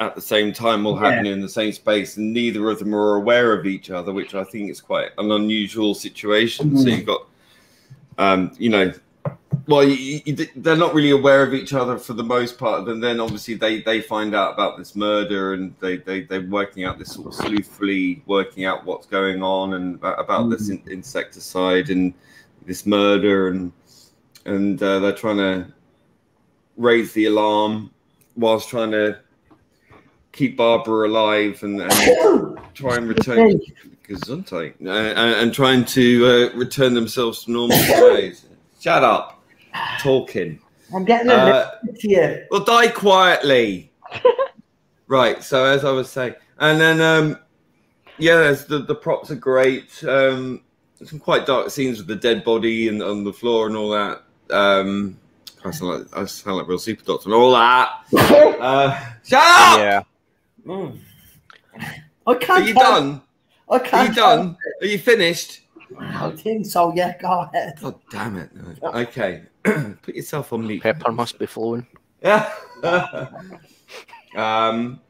at the same time, all yeah. happening in the same space, and neither of them are aware of each other, which I think is quite an unusual situation. Mm. So you've got, um, you know, well, you, you, they're not really aware of each other for the most part. And then obviously they, they find out about this murder and they, they, they're working out this sort of sleuthfully working out what's going on and about mm-hmm. this in, insecticide and this murder. And, and uh, they're trying to raise the alarm whilst trying to keep Barbara alive and, and try and return Gesundheit uh, and, and trying to uh, return themselves to normal ways. Shut up talking. I'm getting a uh, to you. Well, die quietly. right. So as I was saying, and then um, yeah, the the props are great. Um, some quite dark scenes with the dead body and on the floor and all that. Um, I sound like I sound like real super doctor and all that. Uh, shut up. Yeah. Mm. I can't. Are you done? I can't. Are you done? Are you finished? I think so. Yeah, go ahead. God damn it! Okay, put yourself on mute. Pepper must be flowing. Yeah. um.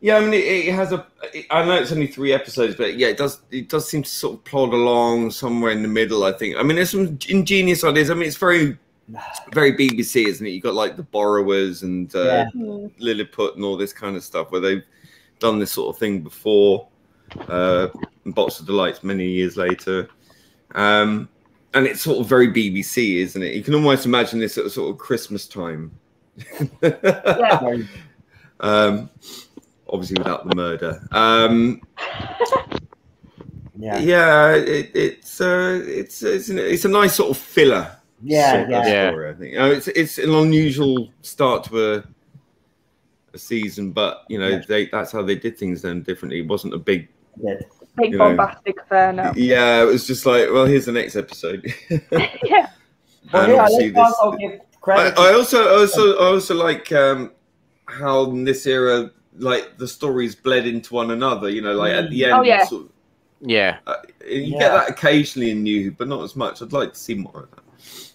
Yeah, I mean, it, it has a. It, I know it's only three episodes, but yeah, it does. It does seem to sort of plod along somewhere in the middle. I think. I mean, there's some ingenious ideas. I mean, it's very, very BBC, isn't it? You got like the borrowers and uh, yeah. Lilliput and all this kind of stuff, where they've done this sort of thing before uh, Box of Delights many years later. Um, and it's sort of very BBC, isn't it? You can almost imagine this at sort of Christmas time. yeah. um, obviously, without the murder. Um, yeah, yeah, it, it's uh, it's it's, an, it's a nice sort of filler. Yeah, sort yeah. Story, I think. Uh, it's it's an unusual start to a a season, but you know, yeah. they that's how they did things then differently. It wasn't a big Big bombastic affair now. Yeah, it was just like, well, here's the next episode. yeah. Well, yeah, this, also give credit. I, I, also, also, I also like um, how in this era, like the stories bled into one another. You know, like at the mm. end, oh, yeah. Sort of, yeah, uh, you yeah. get that occasionally in New, but not as much. I'd like to see more of that.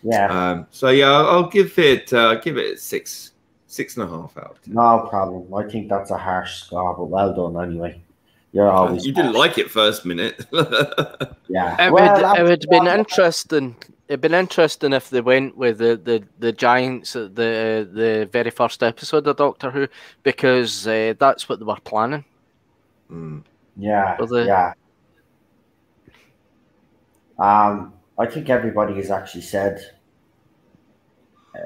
Yeah. Um, so yeah, I'll, I'll give it, uh, give it six, six and a half out. No problem. I think that's a harsh score, but well done anyway. You're always You didn't like it first minute. yeah. It Well, would, it that's- would have been interesting. It'd been interesting if they went with the, the, the giants at the the very first episode of Doctor Who because uh, that's what they were planning. Mm. Yeah, the- yeah. Um, I think everybody has actually said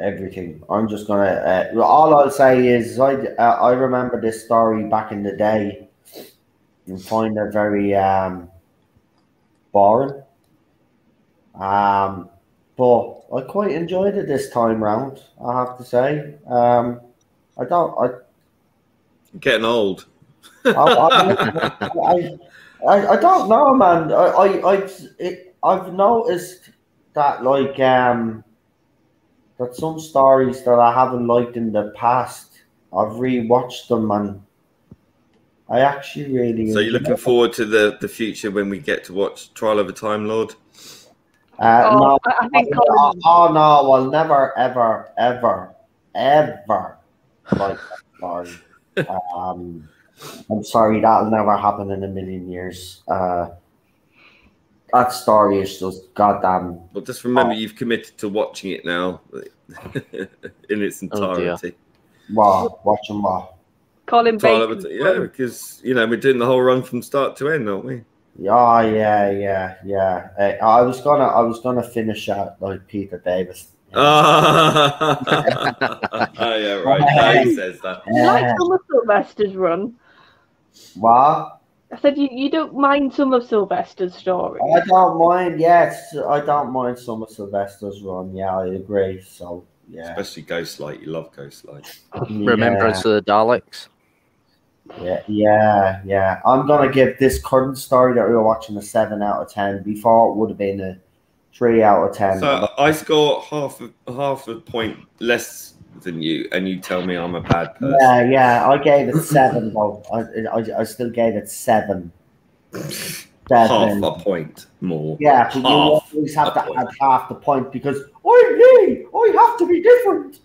everything. I'm just gonna. Uh, all I'll say is I uh, I remember this story back in the day, and find it very um boring. Um, but I quite enjoyed it this time round. I have to say. Um, I don't. I Getting old. I, I, I, I, I don't know, man. I, I, I've, it, I've noticed that, like, um, that some stories that I haven't liked in the past, I've rewatched them and I actually really. So you're looking them. forward to the, the future when we get to watch Trial of a Time Lord? Uh, Oh, no, I I think oh, Colin, oh, no, I'll never, ever, ever, ever like that story. um, I'm sorry, that'll never happen in a million years. Uh, that story is just goddamn. Well, just remember Oh. you've committed to watching it now in its Oh, dear. entirety. Wow, watching what? Colin Trial of Bacon. Yeah, because you know we're doing the whole run from start to end, aren't we? Yeah, yeah, yeah, yeah. Uh, I was gonna, I was gonna finish out like Peter Davis. oh, yeah, right. Now he says that. You like some of Sylvester's run? what? I said you, you don't mind some of Sylvester's story. I don't mind. Yes, I don't mind some of Sylvester's run. Yeah, I agree. So yeah, Especially Ghostlight. You love Ghostlight. Remembrance of the Daleks. Yeah, yeah, yeah. I'm gonna give this current story that we were watching a seven out of ten. Before it would have been a three out of ten. So I score half a, half a point less than you, and you tell me I'm a bad person. yeah, yeah. I gave it seven though. I, I, I still gave it seven. Half a point more. Yeah, but you half always have to point. add half the point because I'm me. I have to be different.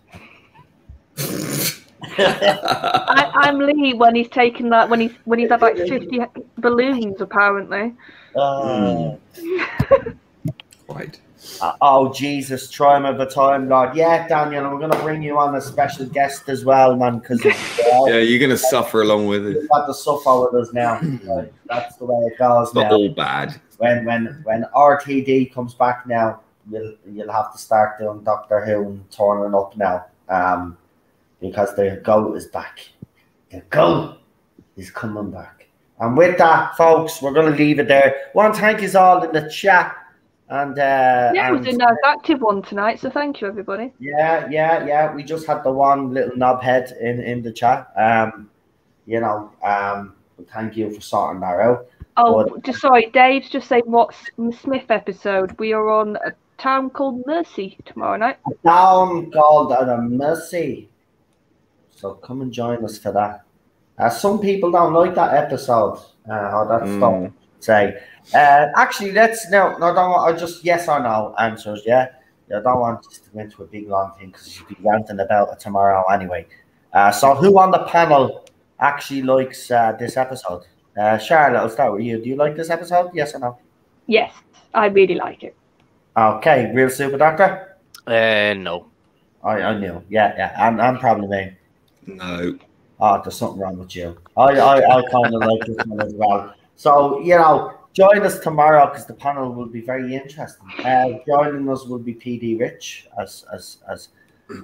I, I'm Lee when he's taken that when he's when he's had like fifty balloons apparently. Uh, right. Uh, oh Jesus, try him of a time, Lord. Yeah, Daniel, I'm gonna bring you on a special guest as well, man, because Yeah, you're going to suffer along with it. you've to suffer with us now. Like, that's the way it goes not now. all bad. When when when RTD comes back now, you'll you'll have to start doing Doctor Who and turning up now, um, because their goat is back. The goat is coming back. And with that, folks, we're gonna leave it there. To thank you all in the chat. And uh, Yeah, it was a nice active one tonight, so thank you everybody. Yeah, yeah, yeah. We just had the one little knobhead in in the chat. Um, you know, um, thank you for sorting that out. Oh, What? just sorry, Dave's just saying what Smith episode. We are on a town called Mercy tomorrow night. Town called of mercy. So come and join us for that. Uh, some people don't like that episode. Uh, or that Mm. stuff. Say, uh, actually, let's no, no, don't. want- I just yes or no answers. Yeah, yeah. I don't want to go into a big long thing because you'll be ranting about it tomorrow anyway. Uh, so who on the panel actually likes uh, this episode? Uh, Charlotte, I'll start with you. Do you like this episode? Yes or no? Yes, I really like it. Okay, real super doctor. Uh, no. I, I knew. Yeah, yeah. I'm, I'm probably me. No. Oh, there's something wrong with you. I, I, I kind of like this one as well. So, you know, join us tomorrow because the panel will be very interesting. Uh, joining us will be PD Rich, as as as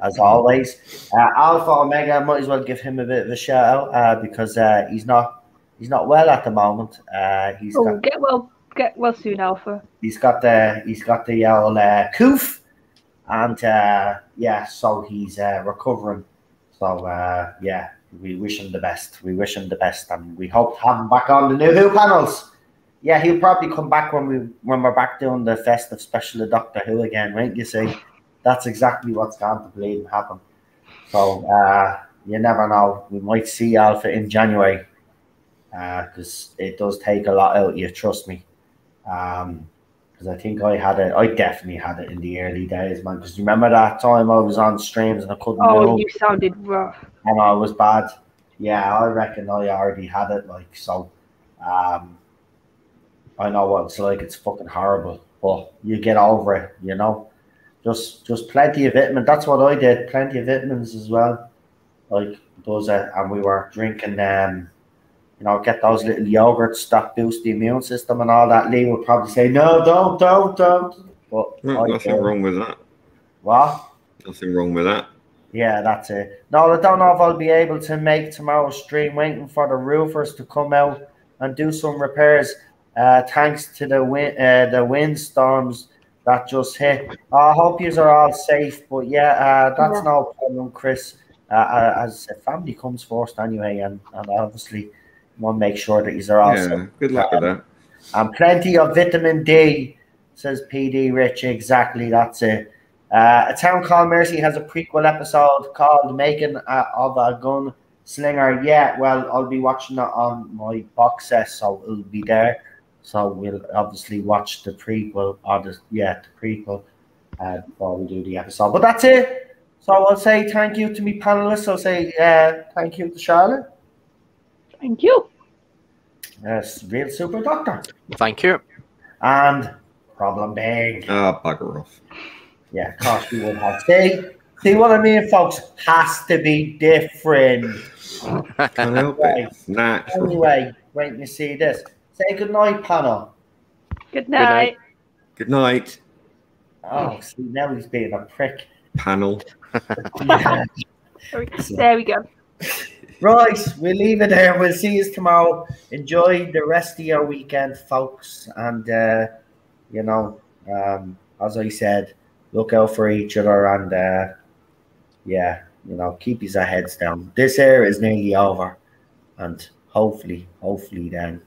as always. Uh, Alpha Omega, might as well give him a bit of a shout out uh, because uh, he's not he's not well at the moment. Uh, he's Oh, got get well, get well soon, Alpha. he's got the he's got the old uh, coof, and uh, yeah, so he's uh, recovering. So uh, yeah, we wish him the best. We wish him the best, and we hope to have him back on the new Who panels. Yeah, he'll probably come back when we when we're back doing the festive special of Doctor Who again, right? You see, that's exactly what's going to believe happen. So uh, you never know. We might see Alpha in January because it does take a lot out of you. Trust me. Um, because I think I had it. I definitely had it in the early days, man. Because remember that time I was on streams and I couldn't Oh, move you sounded rough. and I was bad. Yeah, I reckon I already had it. Like so, Um, I know what it's like. It's fucking horrible, but you get over it. You know, just just plenty of vitamin. That's what I did. Plenty of vitamins as well. Like those, uh, and we were drinking. Um, you know, get those little yogurts that boost the immune system and all that. Lee would probably say, "No, don't, don't, don't." But No, I nothing do. wrong with that. What? Nothing wrong with that. Yeah, that's it. No, I don't know if I'll be able to make tomorrow's stream. Waiting for the roofers to come out and do some repairs. Uh, thanks to the wind, uh, the windstorms that just hit. I hope you are all safe. But yeah, uh, that's Yeah. no problem, Chris. Uh, uh, as I family comes first anyway, and, and obviously want to make sure that you are safe. Yeah, good luck with that. And plenty of vitamin D, says PD Rich. Exactly, that's it. Uh, a town called Mercy has a prequel episode called "Making a, of a Gun Slinger." Yeah, well, I'll be watching that on my box set, so it'll be there. So we'll obviously watch the prequel, or the yeah, the prequel, uh, before we do the episode. But that's it. So I'll say thank you to me panelists. I'll say uh, thank you to Charlotte, Thank you. yes, real super doctor, Thank you. and problem big. Ah, bugger off. Yeah, of course we would have. See, see what I mean, folks? Has to be different. Can't help Right. it. It's natural. Anyway, wait and see this. Say good night, panel. Good night. night. Good night, Oh, see, now he's being a prick. panel. There we go. Right, we'll leave it there. We'll see you tomorrow. Enjoy the rest of your weekend, folks. And, uh, you know, um, as I said, look out for each other and, uh, yeah, you know, keep your heads down. This year is nearly over. And hopefully, hopefully then.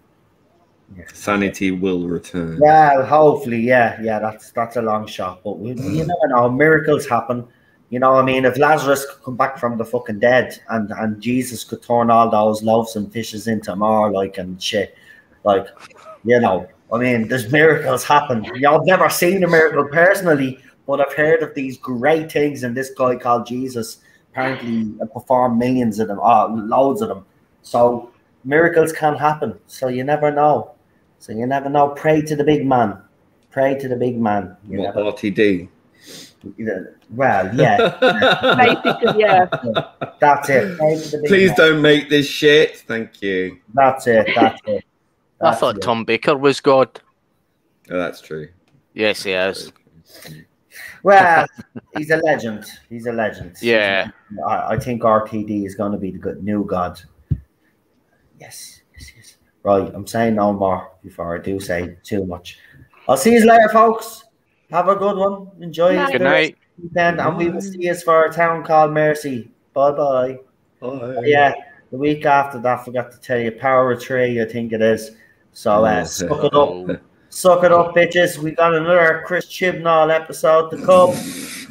yeah. Sanity will return. Well, hopefully, yeah, yeah, that's that's a long shot, but we, you never know. Miracles happen, you know. what I mean, if Lazarus could come back from the fucking dead, and and Jesus could turn all those loaves and fishes into more, like and shit, like, you know, I mean, there's miracles happen. You know, I've never seen a miracle personally, but I've heard of these great things, and this guy called Jesus apparently performed millions of them, uh, loads of them. So miracles can happen. So you never know. So you never know. Pray to the big man. Pray to the big man. You What never, RTD? You know, well, yeah, Basically, yeah. that's it. Pray to the big Please don't make this shit. Thank you. That's it. That's it. I That's thought it. Tom Baker was God. Oh, that's true. Yes, he is. Well, he's a legend. He's a legend. Yeah. I, I think RTD is going to be the good new god. Yes, yes, yes. Right, I'm saying no more before I do say too much. I'll see you later, folks. Have a good one. Enjoy Night. Good the night. of the weekend, and we will see you for a town called Mercy. Bye bye. Bye. Yeah, the week after that, I forgot to tell you, Power of Three, I think it is. So uh, Oh, suck it up, Oh, suck it up, bitches. We got another Chris Chibnall episode to come.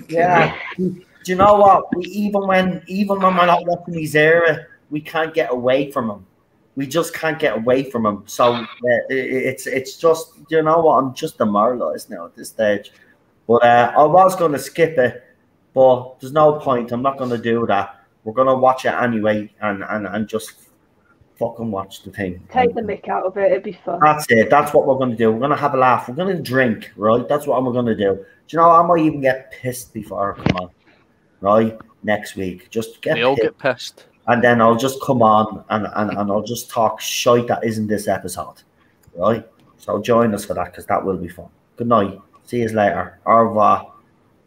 Yeah. Do you know what? We even when even when we're not watching his era, we can't get away from him. We just can't get away from him. So uh, it- it's it's just you know what? I'm just demoralized now at this stage. But uh, I was going to skip it, but there's no point. I'm not going to do that. We're going to watch it anyway, and and and just fucking watch the thing. Take the mick out of it. It'd be fun. That's it. That's what we're going to do. We're going to have a laugh. We're going to drink, right? That's what we're going to do. Do you know? I might even get pissed before I come on, right? Next week, just get We all pissed, get pissed. And then I'll just come on and, and and I'll just talk shite that isn't this episode, right? So join us for that because that will be fun. Good night. See you later. Au revoir,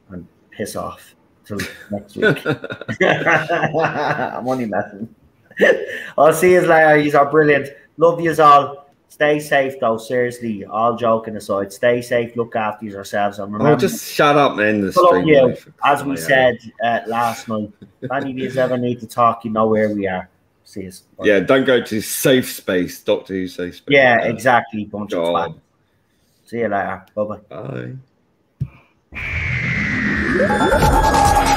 and piss off till next week. I'm only messing. I'll see you later. You are brilliant. Love you all. Stay safe though. Seriously, all joking aside, stay safe. Look after yourselves and remember. Oh, just shut up and end the stream. you. as we crying said uh, last night, if any of you ever need to talk, you know where we are. See us. loud. Yeah, don't go to safe space. Doctor Who safe space. Yeah, exactly. Bunch of. See you later. Bye bye. Bye.